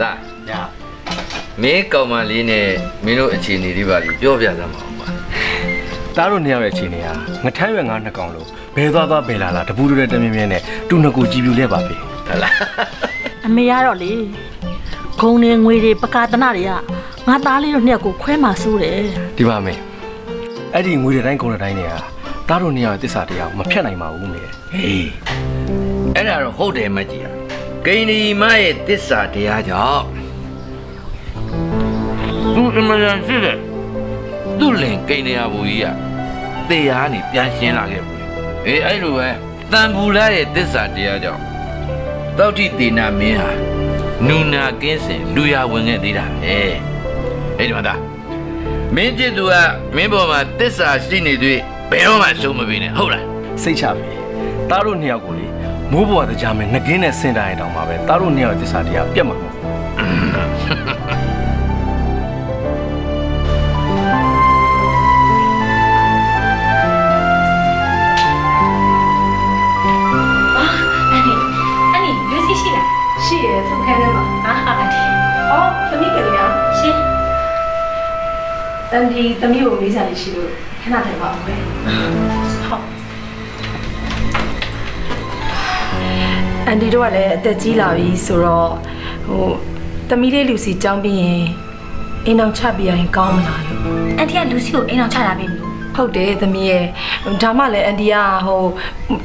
ဒါညာမင်းကောင်မလေးနဲ့မင်းတို့အခြေအနေတွေပါလိပြောပြစမ်းပါဦး ပါသားတို့နှစ်ယောက်ရဲ့အခြေအနေဟာငထမ်းရွယ်ငါနှစ်ကောင်လို့ဘဲသွားသွားဘဲလာလာတပူးတူတဲ့တမင်းမင်းနဲ့တူနှစ်ကူကြည်ပြူလဲပါပြီဟလားအမေရတော့လေဂုံနေငွေတွေပကာတနာတွေကငါသားလေးတို့နှစ်ယောက်ကိုခွဲမှာစိုးတယ်ဒီပါမယ်အဲ့ဒီငွေတွေတိုင်းကုန်တဲ့တိုင်းတွေကသားတို့နှစ်ယောက်ရဲ့တစ္ဆာတရားကိုမဖြတ်နိုင်ပါဘူးမေဟေးအဲ့ဒါတော့ဟုတ်တယ်မကြီးဂိန္ဒီမရဲ့တစ္ဆာတရားကြောင့်သူအမှန်တန်ရှိတယ် သူ့လင်ဂိန္ဒီယာဘူကြီးကတရားနေပြန်ရှင်းလာခဲ့ဘူးအေးအဲ့လိုပဲတန်ဘူလာရဲ့တစ္ဆာတရားကြောင့်တောက်တိတေနာမင်းဟာနူနာကင်းစင်လူရဝင်ခဲ့သေးတာပဲအဲ့ဒီမှာဒါမင်းจิตသူကမင်းပေါ်မှာတစ္ဆာရှိနေသေးဘယ်တော့မှဆုံးမပေးနဲ့ဟုတ်လားစိတ်ချပြီသားတို့နှစ်ယောက်ကိုလေမိုးဘွားတကြားမဲ့ငကင်းနဲ့ဆင်တိုင်းတောင်မှာပဲသားတို့နှစ်ယောက်ရဲ့တစ္ဆာတရားပြတ်မှာမဟုတ် တန်ဒီသမီးကိုမေးစားလေးရှိလို့ခဏထိုင်ပါဦးမယ်ဟုတ်အန်ဒီတို့ကလည်းအသက်ကြီးလာပြီဆိုတော့ဟိုသမီးလေးလူစီကြောင်းပြီးရင်အိမ်အောင်ချပြရင်ကောင်းမလားလို့အန်တီကလူစီကိုအိမ်အောင်ချတာပြီလို့ဟုတ်တယ်သမီးရဲ့ဒါမှလည်းအန်ဒီကဟို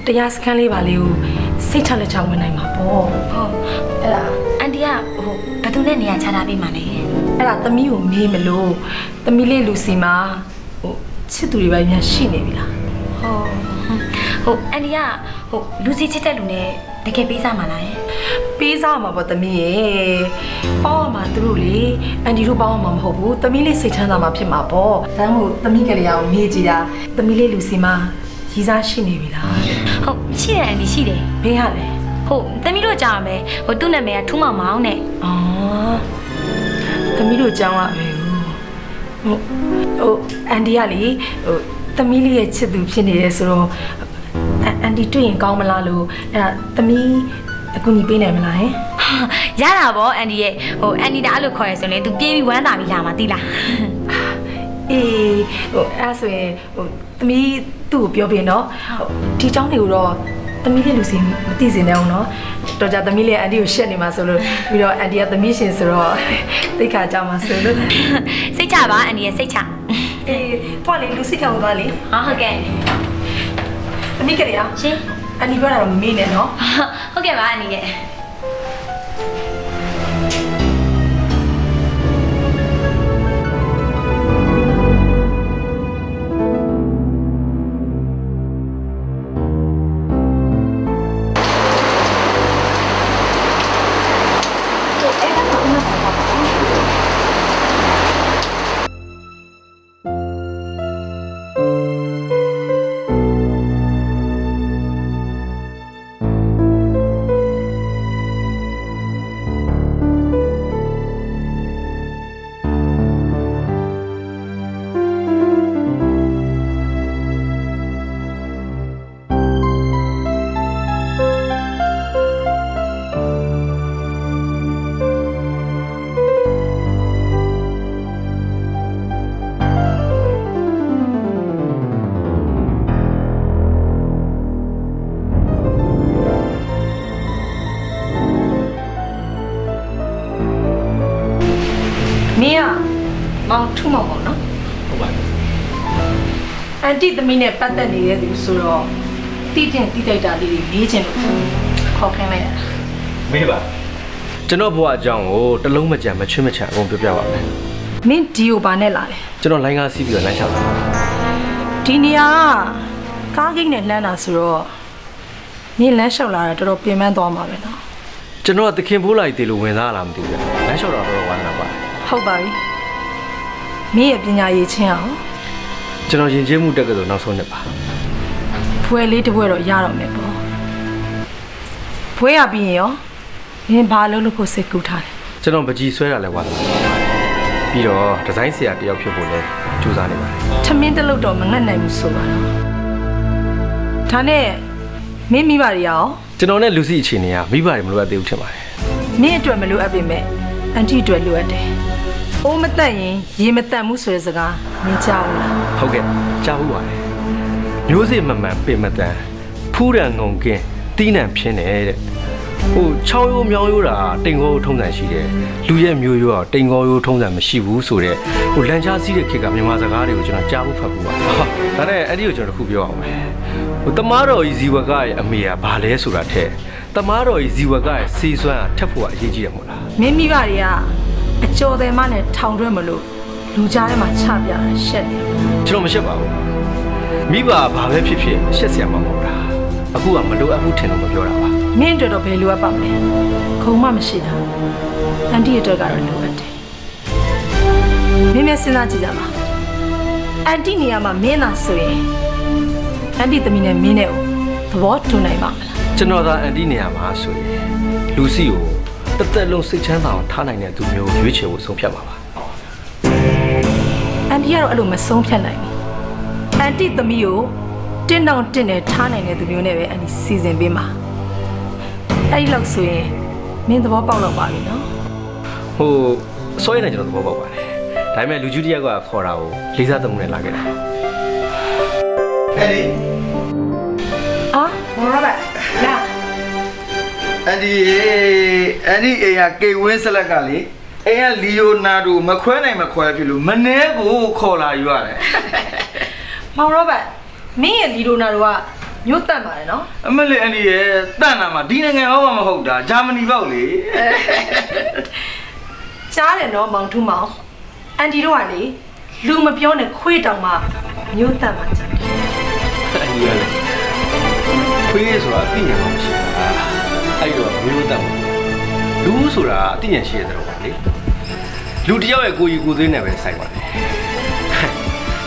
တရားစခန်းလေးပါလေးကိုစိတ်ချလက်ချဝင်နိုင်မှာပေါ့ဟုတ်အဲ့ဒါအန်တီကဟိုဘယ်သူနဲ့နေရာချတာပြီမှလဲ အဲ့ဒါသမီးကိုမေးမလို့သမီးလေးလူစီမှာဟိုချစ်သူတွေပဲများရှိနေပြီလားဟုတ်ဟုတ်အန်တီကဟိုလူစီချစ်တဲ့လူနဲ့တကယ်ပေးစားမှာလားပေးစားမှာပေါ့သမီးရဲ့ပေါင်းရမှာသူတို့လေအန်ဒီတို့ပေါင်းရမှာမဟုတ်ဘူးသမီးလေးစိတ်ချမ်းသာမှာဖြစ်မှာပေါ့ဒါမှမဟုတ်သမီးကလေးအောင်မေးကြည့်တာသမီးလေးလူစီမှာရီးစားရှိနေပြီလားဟုတ်ရှိတယ်အန်တီရှိတယ်ဘေးရလဲဟုတ်တမီးတို့ကြာမယ်ဟိုသူ့နာမည်ကထူးမောင်မောင်နဲ့အော် သမီးတို့ကြောင်းရပဲဟိုဟိုအန်ဒီကလေဟိုသမီးလေးရဲ့ချစ်သူဖြစ်နေတယ်ဆိုတော့အအန်ဒီတွေ့ရင်ကောင်းမလားလို့အဲ့ဒါသမီးအကူညီပေးနိုင်မလားဟင် ရတာဗောအန်ဒီရဲ့ဟိုအန်ဒီတာအဲ့လိုခေါ်ရဆိုရင် तू ပြေးပြီးဝမ်းသာပြီးလာမှာတိလား အေးဟိုအဲ့ဒါဆိုရင်ဟိုသမီးသူ့ကိုပြောပြနော်ဟိုဒီเจ้าတွေကိုတော့ သမီးလေးလူစီမသိစင်နေအောင်နော်တော်ကြသမီးလေးအန်ဒီကိုရှက်နေမှာဆိုလို့ပြီးတော့အန်ဒီကသမီးရှင်ဆိုတော့သိခါကြမှာဆိုလို့စိတ်ချပါအန်ဒီရဲ့စိတ်ချအေးတွားလေလူစီခံသွားလေဟာဟုတ်ကဲ့သမီးကလေးอ่ะရှင်အန်ဒီပြောတာတော့မမေ့နဲ့နော်ဟုတ်ကဲ့ပါအန်ဒီရဲ့ တီသမီးနဲ့ပတ်သက်နေတဲ့သူဆိုတော့တိကျင်တိကျတာလေးတွေမေးချင်လို့ခေါ်ခိုင်းလိုက်ရတာမေးပါကျွန်တော်ဘဝအကြောင်းကိုတစ်လုံးမကြံမချွတ်မချံအကုန်ပြောပြပါမယ်မင်းဒီကိုဘာနဲ့လာလဲကျွန်တော်လိုင်းကားစီးပြီးတော့လမ်းလျှောက်တာဒီနေရာကကားဂိတ်နဲ့လှမ်းတာဆိုတော့မင်းလမ်းလျှောက်လာတာတော်တော်ပြင်ပန်းသွားမှာပဲနော်ကျွန်တော်ကသခင်ဖိုးလိုက်တေလို့ဝင်သားလာမသိဘူးဗျလမ်းလျှောက်တော့တော့ဝမ်းသာပါဟုတ်ပါပြီမင်းရဲ့ပညာရည်ချင်းအောင် ကျွန်တော်ယဉ်ကျေးမှုတက်ကတော်နောက်ဆုံးနှစ်ပါဘွယ်လေးတစ်ဘွယ်တော့ရတော့မယ်ပေါ့ဘွယ်ရပြီးရင်ရောမင်းဘာလုပ်လို့ဖို့စိတ်ကူးထားလဲကျွန်တော်ပကြီးဆွဲတာလဲဝါသနာပါပြီးတော့ဒီဇိုင်းဆရာတယောက်ဖြစ်ဖို့လဲကြိုးစားနေပါတယ်ထမင်းတစ်လုပ်တော့မငတ်နိုင်ဘူးဆိုပါတော့ဒါနဲ့မင်းမိဘတွေရောကျွန်တော်နဲ့လူစီအခြေအနေကမိဘတွေမလိုအပ်သေးဘူးထင်ပါတယ်မင်းအတွက်မလိုအပ်ပေမဲ့အန်တီအတွက်လိုအပ်တယ်။ အိုးမတက်ရင်ရေမတက်ဘူးဆိုတဲ့စကားမင်းကြားဘူးလားဟုတ်ကဲ့ကြားဘူးပါတယ်မျိုးစေ့မမှန်ပင်မတန်ဖူးရန်ငုံကင်းတီးနှံဖြင်းတယ်တဲ့ဟိုချောင်းရိုးမြောင်းရိုးတာတိမ်ကောရိုးထုံးစံရှိတယ်လူရဲ့မျိုးရိုးကတိမ်ကောရိုးထုံးစံမရှိဘူးဆိုတော့ဟိုလန်ချားစီးတဲ့ခေတ်ကမြန်မာစကားတွေကိုကျွန်တော်ကြားဖို့ဖတ်ဖို့ပါဟာဒါနဲ့အဲ့ဒီကိုကျွန်တော်တစ်ခုပြောအောင်မယ်ဟိုတမားတော်ကြီးဇီဝကရဲ့အမေကဘာလဲဆိုတာထက်တမားတော်ကြီးဇီဝကရဲ့စီစွမ်းကထက်ဖို့ကအရေးကြီးတယ်မို့လား။မင်းမိဘတွေက အကျော်တယ်မနဲ့ထောင်တွဲမလို့လူကြားထဲမှာချပြတာရှက်တယ်ကျွန်တော်မရှက်ပါဘူးမိဘကဘာပဲဖြစ်ဖြစ်ရှက်စရာမမဟုတ်တာအခုကမလိုအပ်ဘူးထင်လို့မပြောတာပါ။မင်းအတွက်တော့ဘယ်လိုအပ်ပါမလဲ။ခုံမှမရှိတာ။အန်တီအတွက်ကတော့လိုအပ်တယ်။မင်းမစဉ်းစားကြည့်ကြပါ။အန်တီနေရာမှာမင်းသာဆိုရင်အန်တီသမီးနဲ့မင်းနဲ့ကိုသဘောတူနိုင်ပါမလားကျွန်တော်သာအန်တီနေရာမှာဆိုရင်လူစီကို တစ်သက်လုံးစိတ်ချမ်းသာအောင်ထားနိုင်တဲ့သူမျိုးကိုရွေးချယ်ဖို့ဆုံးဖြတ်ပါပါ။အန်တီကတော့အဲ့လိုမဆုံးဖြတ်နိုင်ဘူး။အန်တီသမီးကိုတင်းတောင်တင်းနဲ့ထားနိုင်တဲ့သူမျိုးနဲ့ပဲအန်တီစီစဉ်ပေးမှာ။အဲ့ဒီလောက်ဆိုရင်မင်းသဘောပေါက်တော့ပါပြီနော်ဟိုအစိုးရနဲ့ကျွန်တော်သဘောပေါက်ပါတယ်ဒါပေမဲ့လူကြီးတစ်ယောက်ကခေါ်တာကိုလေးစားသုံးနဲ့လာခဲ့တာအဲ့ဒီ။အာမောရပါလာ အန်ဒီအန်ဒီအိမ်ကကေဝင်းဆက်လက်ကလေအိမ်ကလီယိုနာဒိုမခွဲနိုင်မခွဲဖြစ်လို့မနှဲကိုခေါ်လာယူရတယ်မောင်ရောဘတ်မင်းရဲ့လီဒိုနာတို့ကမြို့တက်ပါတယ်နော်အမလေးအန်ဒီရဲ့တန့်နာမှာဒီနိုင်ငံဟောမှမဟုတ်တာဂျာမနီပေါ့လေကြားတယ်နော်မောင်ထူးမောင်အန်တီတို့ကလေလူမပြောနဲ့ခွေးတောင်မှမြို့တက်မှာကြတယ်အဲ့ဒီရလေခွေးဆိုတာအသိဉာဏ်မှမရှိဘူး အဲ့တော့မျိုးတတ်မှာလူဆိုတာအသိဉာဏ်ရှိတဲ့တော့ပါလေလူတစ်ယောက်ရဲ့ကိုယ်ကြီးကိုယ်သေးနဲ့ပဲဆိုင်ပါတယ်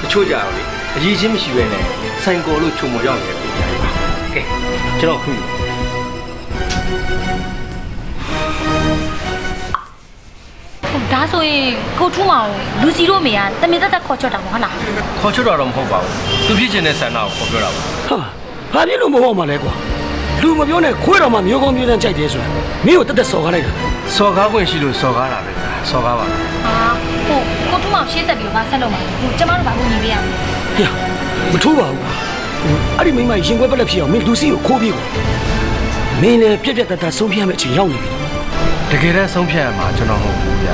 တချို့ကြတော့လေအရေးချင်းမရှိပဲနဲ့ဆိုင်ကော်လို့ခြုံမရောက်နေတဲ့ပုံစံပါကဲကျွန်တော်ခုယူဟုတ်ဒါဆိုရင်ကိုထူးမောင်လူစီတို့အမေကတမင်သက်သက်ခေါ်ချွတ်တာမဟုတ်လားခေါ်ချွတ်တာတော့မဟုတ်ပါဘူးသူဖြစ်ချင်တဲ့ဆန္ဒကိုခေါ်ပြောတာပါဟာဘာဖြစ်လို့မဟုတ်မှလဲကွာ လူမပြောနဲ့ခွေးတော်မှမျိုးကောင်းမျိုးတန်းကြိုက်တယ်ဆိုတာမင်းကိုတက်တက်စော်ကားလိုက်တာစော်ကားခွင့်ရှိလို့စော်ကားတာပဲစော်ကားပါဟာဟုတ်ကိုထူးမောင်ရှေ့ဆက်ပြီးတော့မဆက်လို့မှာဟိုကျမတို့ကအခုညီပေးရမယ်ဟေ့မထူးပါဘူးကွာဟိုအဲ့ဒီမိန်းမရင်ခွဲပက်လက်ဖြစ်အောင်မင်းလူစီကိုခိုးပြေးကွာမင်းလည်းပြက်ပြက်တတ်တတ်ဆုံးဖြတ်မယ့်အချိန်ရောက်နေပြီတကယ်တမ်းဆုံးဖြတ်ရမှာကျွန်တော်မဟုတ်ဘူးဗျ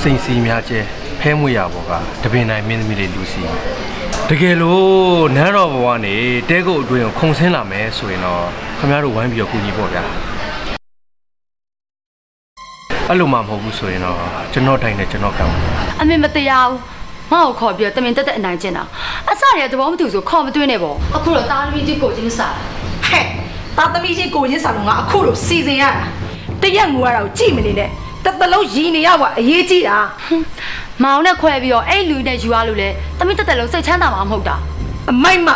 စိန်စီများကျဲဖဲမွေရဘောကတပင်နိုင်မင်းသမီးလေးလူစီ တကယ်လို့နန်းတော်ဘဝကနေတဲကုတ်အတွင်းကိုခုံဆင်းလာမယ်ဆိုရင်တော့ခင်ဗျားတို့ဝိုင်းပြီးတော့ကူညီပေါ့ဗျာအဲ့လိုမှမဟုတ်ဘူးဆိုရင်တော့ကျွန်တော်တိုင်းနဲ့ကျွန်တော်ကံပါအမေမတရားဘူးငါ့ကိုခေါ်ပြီးတော့တမင်တက်တက်အနိုင်ကျင်တာအစရတဲ့သဘောမတူဆိုခေါ်မသွင်းနဲ့ပေါ့အခုတော့တားသမီးကြီးကိုချင်းစားဟဲ့တာသမီးချင်းကိုချင်းစာလုံးကအခုလိုစီစဉ်ရတာတရက်ငူရတာကိုကြည့်မနေနဲ့ တတလုံးရည်နေရကွာအရေးကြီးတာမောင်နဲ့ခွဲပြီးတော့အဲ့လူနဲ့ယူရလို့လေတမင်တက်တက်လုံးစိတ်ချမ်းသာမှာမဟုတ်တာအမိုက်မ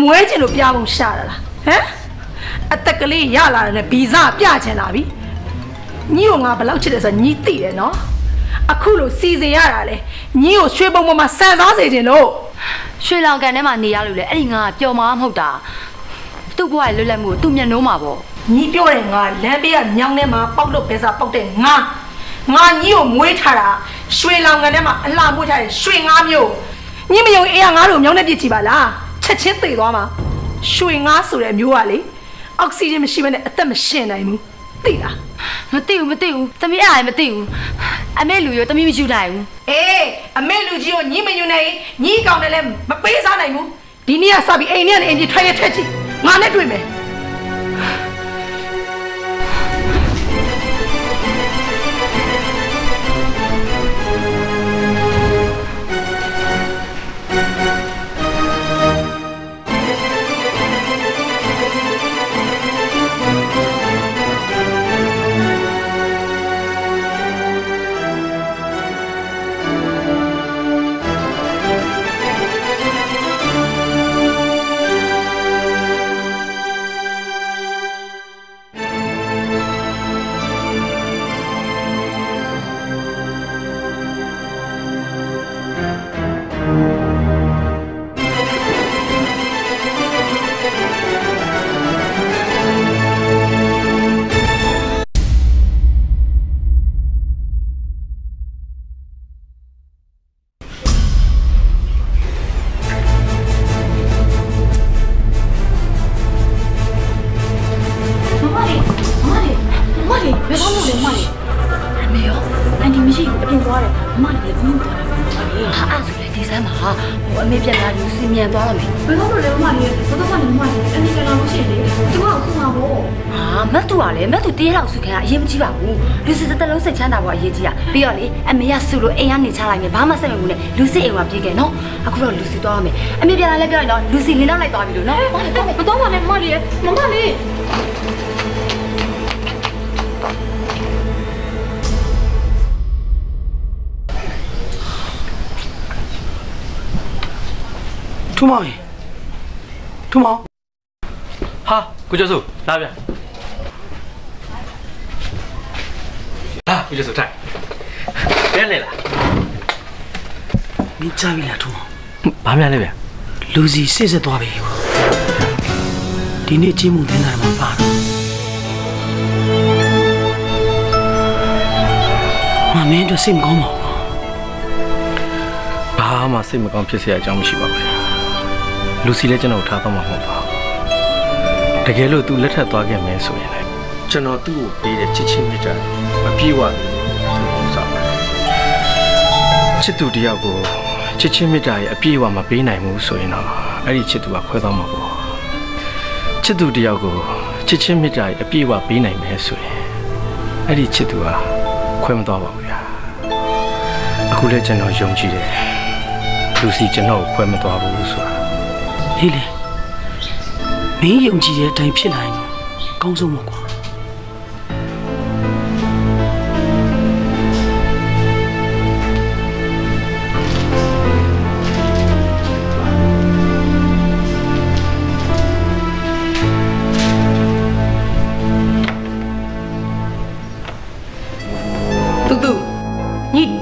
မွဲချင်လို့ပြားဖို့ရှာတာလားဟမ်အတက်ကလေးရလာတယ်နဲ့ဗီဇပြချင်လာပြီညီကိုငါဘယ်လောက်ချစ်တယ်ဆိုတော့ညီသိတယ်နော်အခုလိုစီစဉ်ရတာလေညီကိုရွှေပုံပေါ်မှာဆန်စားစေခြင်းလို့ရွှေလောင်ကန်ထဲမှာနေရလို့လေအဲ့ဒီငါကပျော်မှာမဟုတ်တာသူ့ဘဝရဲ့လွတ်လပ်မှုကိုသူ့မျက်နှိုးမှာပေါ့ ညီပြောတယ်ငါလမ်းပေးကမြောင်းထဲမှာပေါက်လို့ပဲစားပေါက်တဲ့ငါငါညီကိုမွေးထားတာရွှေလောင်ကန်ထဲမှာအလှမွေးထားတဲ့ရွှေငါမျိုးညီမယုံအေးကငါတို့မြောင်းနဲ့ပြစ်ကြည့်ပါလားချက်ချင်းသေသွားမှာရွှေငါဆိုတဲ့မျိုးကလေအောက်ဆီဂျင်မရှိဘဲနဲ့အသက်မရှင်နိုင်ဘူးသိလားမသိဘူးမသိဘူးသမီးအားလည်းမသိဘူးအမေလူရောသမီးမယူနိုင်ဘူးအေးအမေလူကြီးကိုညီမယူနိုင်ရင်ညီကောင်းတယ်လည်းမပေးစားနိုင်ဘူးဒီနေ့ကစပြီးအိမ်နဲ့အိမ်ကြီးထွက်ရထွက်ချင်ငါနဲ့တွေ့မယ် တော့လေအမေကစုလို့အိမ်ကနေချလိုက်မယ်ဘာမှစိတ်မပူနဲ့လူစီအိမ်မှာပြေးခဲ့နော်အခုတော့လူစီသွားရမယ်အမေပြန်လာလဲပြောရင်တော့လူစီလင်းတော့လိုက်သွားပြီလို့နော်မမလေးမတော့ပါနဲ့မမလေးမမလေးထူမောင်ရေထူမောင်ဟာကိုကျော်စုလာဗျာလာကိုကျော်စုထိုင် ပြန်လေလား မင်းကြားပြီလားထူမောင် ဘာများလဲဗျာ လူစီစစ်စစ်သွားပြီဒီနေ့ချင်းမှုတင်တာမှာပါတော့မမင်းတို့စိတ်မကောင်းပါဘူး ဘာမှစိတ်မကောင်းဖြစ်เสียအကြောင်းမရှိပါဘူးဗျာလူစီလည်းကျွန်တော်ထားတော့မှာမဟုတ်ပါဘူးတကယ်လို့ तू လက်ထပ်သွားခဲ့မယ်ဆိုရင်လည်းကျွန်တော်သူ့ကိုပေးတဲ့ချစ်ချင်းမြတ်တာမပြေဝဘူးလို့ဆိုပါတယ်ချ စ်သူတယောက်ကိုချစ်ချင်းမြတ်တာရဲ့အပြေဝမပေးနိုင်ဘူးဆိုရင်တော့အဲ့ဒီချစ်သူကခွဲသွားမှာပေါ့ချစ်သူတယောက်ကိုချစ်ချင်းမြတ်တာရဲ့အပြေဝပေးနိုင်မယ်ဆိုရင်အဲ့ဒီချစ်သူကခွဲမသွားပါဘူးဗျာအခုလည်းကျွန်တော်ယုံကြည်တယ်လူစီကျွန်တော်ကိုဖွဲမသွားဘူးဆိုတာဟေးလေမင်းယုံကြည်တဲ့အတိုင်းဖြစ်နိုင်တော့အကောင်းဆုံးပေါ့ကွာ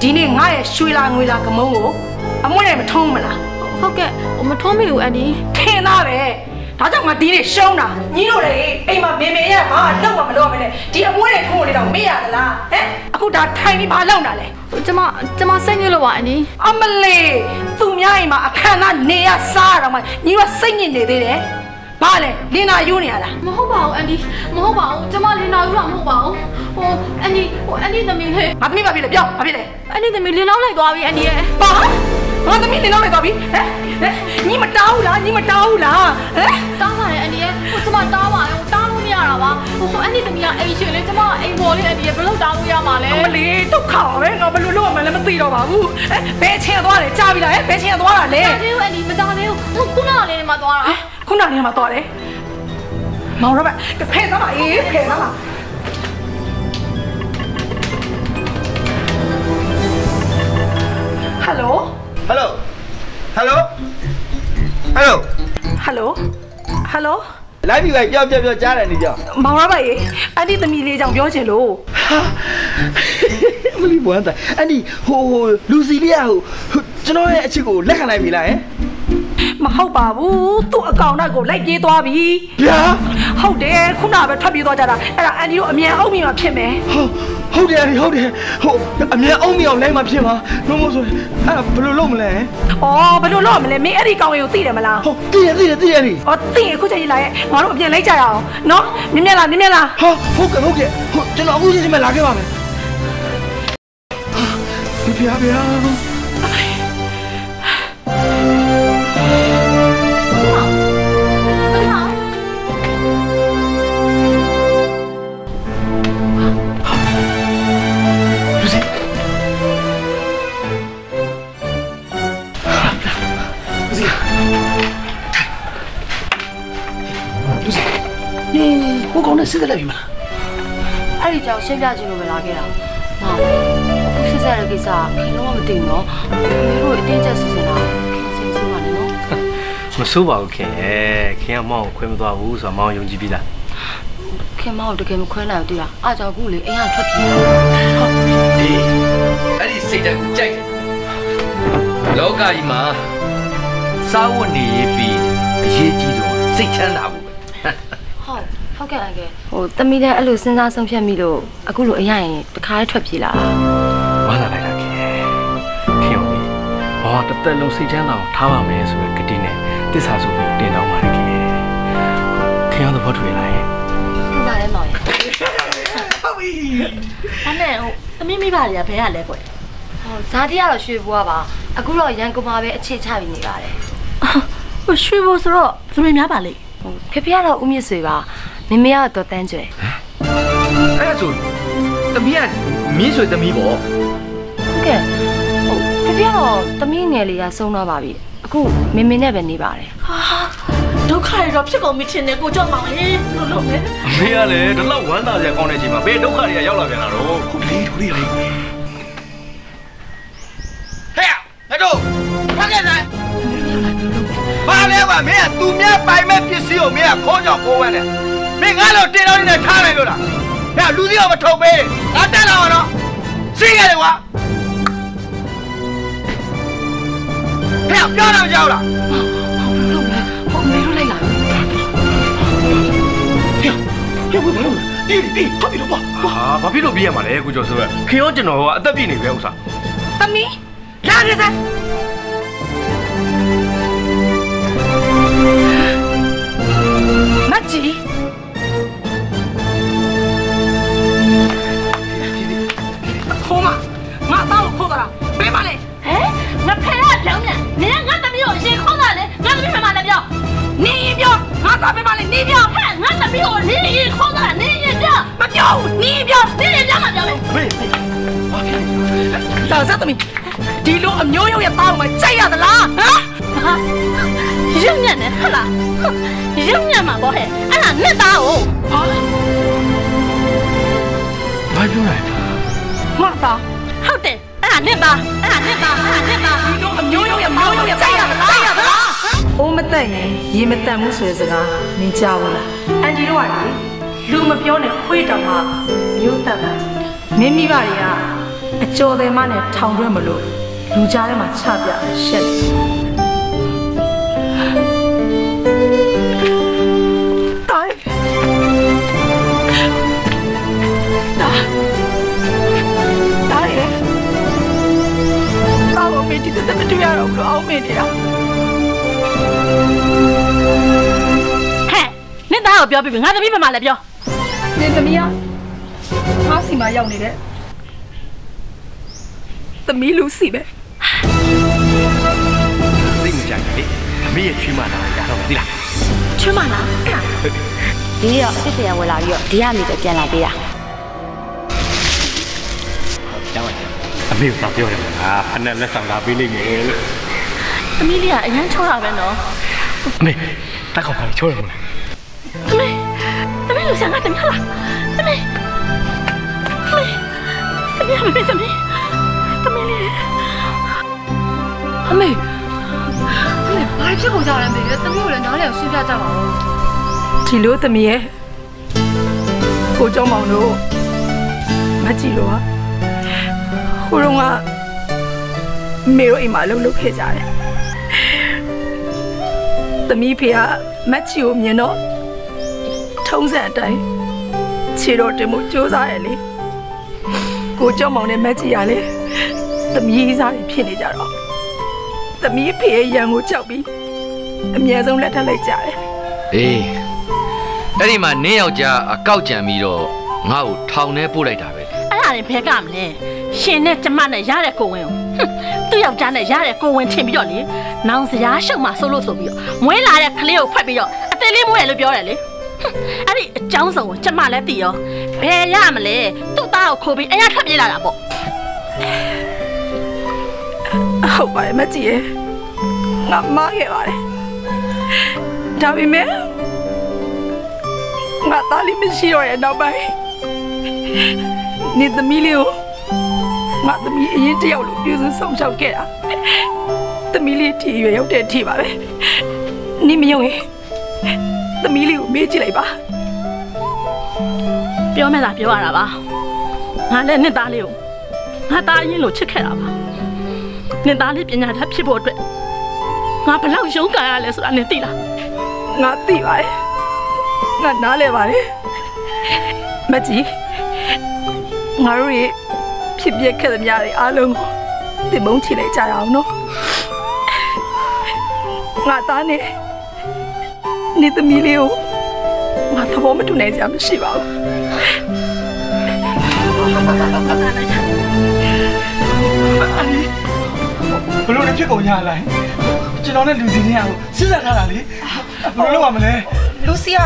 ဒီနေ့ငါရဲ့ရွှေလာငွေလာကမုံကိုအမွှေးနဲ့မထုံးမလားဟုတ်ကဲ့မထုံးမိဘူးအန်ဒီထင်သားပဲဒါကြောင့်ငါဒီနေ့ရှုံးတာညီတို့လေအိမ်မှာမေမေရဘာလောက်မှမလုပ်မနဲ့ဒီအမွှေးနဲ့ထုံးနေတော့မေ့ရသလားဟမ်အခုဒါထိုင်ပြီးဘာလုပ်တာလဲကျမကျမစိတ်ညစ်လို့ပါအန်ဒီအမလေးသူများအိမ်မှာအခမ်းအနားနေရစားရတော့မှညီတို့စိတ်ညစ်နေသေးတယ် ဘာလဲလင်နာယူနေရလားမဟုတ်ပါဘူးအန်ဒီမဟုတ်ပါဘူးကျမလင်းနာယူတာမဟုတ်ပါဘူးဟိုအန်ဒီဟိုအန်ဒီသမီးလေးငါသမီးဘာဖြစ်လဲပြောဘာဖြစ်လဲအန်ဒီသမီးလင်းနောက်လိုက်သွားပြီအန်ဒီရဲ့ဘာငါသမီးလင်နောက်လိုက်သွားပြီဟမ်ဟမ်ညီမတောင်းဘူးလားညီမတောင်းဘူးလားဟမ်တောင်းပါတယ်အန်ဒီရဲ့ဟိုကျမတောင်းပါရောတောင်းလို့မရ တာပါဟိုအန်ဒီသမီးကအိမ်ရှင်လေကျမအိမ်ပေါ်လေးအန်ဒီရဲ့ဘယ်လိုတောင်းလို့ရမှာလဲအမလေးဒုက္ခပါပဲငါဘယ်လိုလုပ်ရမှန်းလည်းမသိတော့ပါဘူးဟမ်ဘယ်ချင်းသွားလဲကြားပြီလားဟမ်ဘယ်ချင်းသွားတာလဲမကြသေးဘူးအန်ဒီမကြသေးဘူးဟိုခုနကလေးနေမှာသွားတာခုနကနေမှသွားတယ်မောင်ရပါဖဲသားပါအေးဖဲသားပါဟယ်လိုဟယ်လိုဟယ်လိုဟယ်လိုဟယ်လိုဟယ် လိုလိုက်ပြီပဲပြောပြောပြောကြားတယ်နေကြောင်မောင်ရပါရေအန်တီသမီးလေးကြောင့်ပြောချင်လို့အမလီဘွမ်းတာအဲ့ဒီဟိုဟိုလူစီလေးကဟိုဟိုကျွန်တော်ရဲ့အချစ်ကိုလက်ခံနိုင်ပြီလားဟင် မဟုတ်ပါဘူးသူ့အကောင့်နောက်ကိုလိုက်ပြေးသွားပြီဗျာဟုတ်တယ်ခုနကပဲထွက်ပြေးသွားကြတာအဲ့ဒါအန်ဒီတို့အမြန်အောင်မိမှာဖြစ်မယ်ဟုတ်ဟုတ်တယ်အန်ဒီဟုတ်တယ်ဟုတ်အမြန်အောင်မြောင်လိုက်မှဖြစ်မှာလို့မို့ဆိုရင်အဲ့ဒါဘယ်လိုလုပ်မလဲ။အော်ဘယ်လိုလုပ်ရမလဲမင်းအဲ့ဒီကောင်လေးကိုသိတယ်မလားဟုတ်သိတယ်သိတယ်သိတယ်လေ။အော်သိရင်အခုချိန်ကြီးလာရဲ့ငါတို့အပြင်လိုက်ကြရအောင်နော်။မြင်မြင်လားမြင်မြင်လားဟာဟုတ်ကဲ့ဟုတ်ကဲ့ဟုတ်ကျွန်တော်အခုချင်းချင်းပဲလာခဲ့ပါမယ်ဟာဗျာဗျာ စစ်သက်လိုက်ပြီမလားအဲ့ဒီကြောင့်ရှင်းပြချင်လို့ပဲလာခဲ့တာမောင်အခုစစ်ဆက်ရတဲ့ကိစ္စခင်တော့မသိဘူးနော်မင်းတို့အတင်းကျပ်စစ်စစ်တာခင်စင်းစင်းပါနဲ့နော်မဆိုးပါဘူးခင်ရဲ့ခင်ကမောင်ကိုခွဲမသွားဘူးဆိုတော့မောင်ယုံကြည်ပြီလားခင်မောင်တကယ်မခွဲနိုင်ဘူးတူလားအားကြောင့်ခုလေအိမ်ကထွက်ပြေးဟုတ်ဒီအဲ့ဒီစိတ်ဓာတ်ကိုကြိုက်တယ်လောကကြီးမှာစားဝတ်နေရေးပြီးအရေးကြီးဆုံးစိတ်ချမ်းသာဖို့ပဲဟုတ်ဟုတ်ကဲ့အကယ် တမီးလည်းအဲ့လိုစဉ်းစားဆုံးဖြတ်မိလို့အခုလိုအရင်ရင်တခါလေးထွက်ပြေးလာတာဝမ်းသာလိုက်တာခင်ခင်ရောမောင်တစ်သက်လုံးစိတ်ချမ်းသာအောင်ထားပါမယ်ဆိုရယ်ဂတိနဲ့တစ္ဆာဆိုပြီးတင်တောင်းပါတယ်ခင်ခင်ရောသဘောတူရလားယင်။သူ့ပါလဲမောင်ရဲ့အဲ့နဲ့ဟိုသမီးမိဘတွေကဘယ်ရလဲကွယ်။ဟိုဇာတိကတော့ရွှေဘွားပါ။အခုတော့ရန်ကုန်မှာပဲအခြေချပြီးနေပါတယ်ဟိုရွှေဘိုဆိုတော့သမီးများပါလေ။ဟိုဖေဖေကတော့ဦးမြင့်ဆွေပါ။ မမေကတော့တန်းကျွယ်အဲ့ဒါဆိုတမီးကမင်းဆွေတမီးပေါ့။ဟုတ်ကဲ့။ဟိုဖေဖေကတော့တမီးငယ်လေးကဆုံးတော့ပါပြီ။အခုမမေနဲ့ပဲနေပါတယ်ဟာဒုက္ခတွေတော့ဖြစ်ကုန်ပြီထင်တယ်ကိုကြောက်မောင်လေဘယ်လိုလုပ်လဲအမေကလည်းဒီလောက်ဝမ်းသာစရာကောင်းတဲ့အချိန်မှာဘယ်ဒုက္ခတွေကရောက်လာပြန်တာတော့ဟုတ်လေတို့လေးလေဟဲ့ငါတို့ဖက်ခဲ့စမ်းဘာလဲကွာမင်းကသူများပိုင်မဲ့ပစ္စည်းကိုမင်းကခေါင်းကြောင်ခိုးဝဲတယ် နေငါလို့တင်တော့နေတဲ့ထားမယ်လို့လားဒါလူစီရောမထုံပေးငါတက်လာမှာတော့စိတ်ရတယ်ကွာဟဲ့ပြောတော့ကြောက်လားဟုတ်လားဟုတ်လားဟိုမေလို့လိုက်လာဟဲ့ဟဲ့ဘာလို့တီးတီးခပ်ပြီးတော့ပါဟာဘာဖြစ်လို့ပြေးရမှာလဲကိုကျော်ဆိုရခင်ရောကျွန်တော်ကအသက်ပြည့်နေပဲဥစားသမီးလာရစမ်းမတ်ကြီး ဖဲရပြောင်းပြန်နင်ကငါသမီးကိုရေခေါ်တာလေငါသမီးဖဲမလည်းပြောနေရင်ပြောငါသားပေးပါလေနေပြောဟဲငါသမီးကိုနင်ရေခေါ်တာနင်ရေပြောမပြောဘူးနေရင်ပြောနင်ရေပြောမှပြောမယ်ဒါစသမီးဒီလိုအမျိုးရုံရဲ့သားကိုမကြိုက်ရသလားဟမ်ဟာရုံညံ့နေဟလားရုံညံ့မှာပေါ့ဟဲ့အဲ့ဒါနှစ်သားကိုဟာဘာပြောလဲငါသားဟုတ်တယ်အဲ့ ဒါနှစ်သားအဲ့ဒါနှစ်သားအဲ့ဒါနှစ်သားဒီလိုအမျိုးရုံရဲ့မျိုးရုံရဲ့ကြိုက်ရသလားကြိုက်ရသလားအိုးမတက်ရင်ရေမတက်မှုဆိုတဲ့စကားနင်ကြားဘူးလားအန်တီတို့ကလေလူမပြောနဲ့ခွေးတောင်မှမျိုးတက်တာမင်းမိဘတွေကအကျော်တယ်မနဲ့ထောင်တွဲမလို့လူကြားထဲမှာချပြရှက်တယ် တော့မင်းဒီတက်မတွေ့ရတော့ဘူးအောင်မင်းနေတာဟဲ့နှစ်သားကိုပြောပြပြီငါသမီးဖဲမလည်းပြောနင်သမီးကငါစီမှာရောက်နေတဲ့သမီးလူစီပဲသိမကြိုက်လေအမေရဲ့ချွေးမလာရတော့မသိလားချွတ်မလားအဲ့ဒါ။ဒီရောအစ်စ်ရဝယ်လာပြီးတော့ဒီကနေပဲပြန်လာပေးတာ မေကပြောတယ်ဟာဖက်နဲ့လက်ဆောင်လာပေးလိမ့်မယ်လို့သမီးလေးကအရန်ချောတာပဲနော်အမေတက်ကောင်ပါချိုးရမလားသမီးသမီးလူဆောင်ကသမီးဟာလားသမီးသမီးသမီးသမီးသမီးသမီးလေး။အမေအမေဘာဖြစ်ကုန်ကြလဲမေ။တမီးကိုလည်းနားလည်အောင်ရှင်းပြကြပါဦးဒီလိုသမီးရဲ့ကိုကျောင်းမောင်တို့မကြည့်လို့ဟာ ဟိုတော့ကမေတို့အိမ်မှာလှုပ်လှုပ်ခဲ့ကြတယ်သမီးဖေကမက်ချီကိုမြင်တော့ထုံးစံအတိုင်းခြေတော်တင်မှုစူးစားရလေကိုကြောက်မောင်နဲ့မက်ချီရလေသမီးစားတွေဖြစ်နေကြတော့သမီးဖေရဲ့ရန်ကိုကြောက်ပြီးအမြဲဆုံးလက်ထပ်လိုက်ကြတယ်အေးအဲ့ဒီမှာနင်းယောက်ျားအကောက်ကြံပြီးတော့ငါ့ကိုထောင်ထဲပို့လိုက်တာပဲအဲ့ဒါရင်ဘဲကမလဲ ရှင်နဲ့ကျမနဲ့ရတဲ့ကိုဝင်ကိုဟွန်းသူ့ယောက်ျားနဲ့ရတဲ့ကိုဝင်ထင်ပြီးတော့လေနောင်စရာရှုံမှဆိုလို့ဆိုပြီးတော့မွေးလာတဲ့ကလေးကိုဖက်ပြီးတော့အသေးလေးမွေးရလို့ပြောတယ်လေဟွန်းအဲ့ဒီအကြောင်းစုံကိုကျမလည်းသိရောဘယ်ရမလဲသူ့သားကိုခိုးပြီးအရာထွက်ပြေးလာတာပေါ့ဟုတ်ပါတယ်မကြည့်ရဲ့ငါမားခဲ့ပါတယ်ဒါပေမဲ့ငါသားလေးမရှိတော့ရဲ့နောက်ပိုင်းနေသမီးလေးကို ငါသမီးအရင်တယောက်လိုပြုစုဆောင်ရှောက်ခဲ့တာသမီးလေးထီရွယ်ရောက်တဲ့အထိပါပဲနေမယုံရင်သမီးလေးကိုမေးကြည့်လိုက်ပါပြောမဲ့လားပြောရတာပါငါလည်းနှစ်သားလေးကိုငါသားရင်လို့ချစ်ခဲ့တာပါနှစ်သားလေးပညာတတ်ဖြစ်ဖို့အတွက်ငါဘယ်လောက်ရုန်းကန်ရလဲဆိုတာနင်သိလားငါသိပါတယ်ငါနားလဲပါတယ်မကြီးငါတို့ရဲ့ ဖြစ်ပျက်ခဲ့သမျှတွေအားလုံးကိုတင်မုန်းချလိုက်ကြရအောင်နော်ငါသားနဲ့နေသမီးလေးကိုငါသဘောမတူနိုင်စရာမရှိပါဘူးဘလို့လည်းဖြစ်ကုန်ရလိုက်ကျွန်တော်နဲ့လူစီတွေကစစ်ဆက်ထားတာလေဘလို့လုပ်ရမလဲလူစီက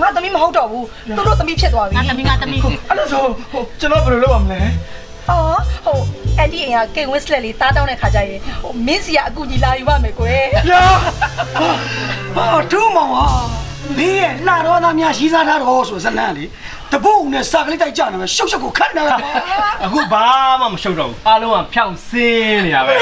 ငါသမီးမဟုတ်တော့ဘူးသူတို့သမီးဖြစ်သွားပြီငါသမီးငါသမီးအဲ့လိုဆိုဟိုကျွန်တော်ဘလို့လုပ်ရမလဲ အော်ဟိုအဲ့ဒီအိမ်ကကေဝစ်လက်လေးတားတောင်းတဲ့ခါကျရင်ဟိုမင်းစီကအကူကြီးလာယူပါမယ်ကွယ်ညာဟာထူးမောင်ဟာမင်းရဲ့လှတော်သားများရှိစားထားတော့ဆိုဇလန်းလေတပုတ်နဲ့စာကလေးတိုက်ကြနေမှာရှုပ်ရှုပ်ကိုခတ်နေတာပါအခုဘာမှမရှုပ်တော့ဘူးအားလုံးကဖြောင့်စင်းနေရပဲ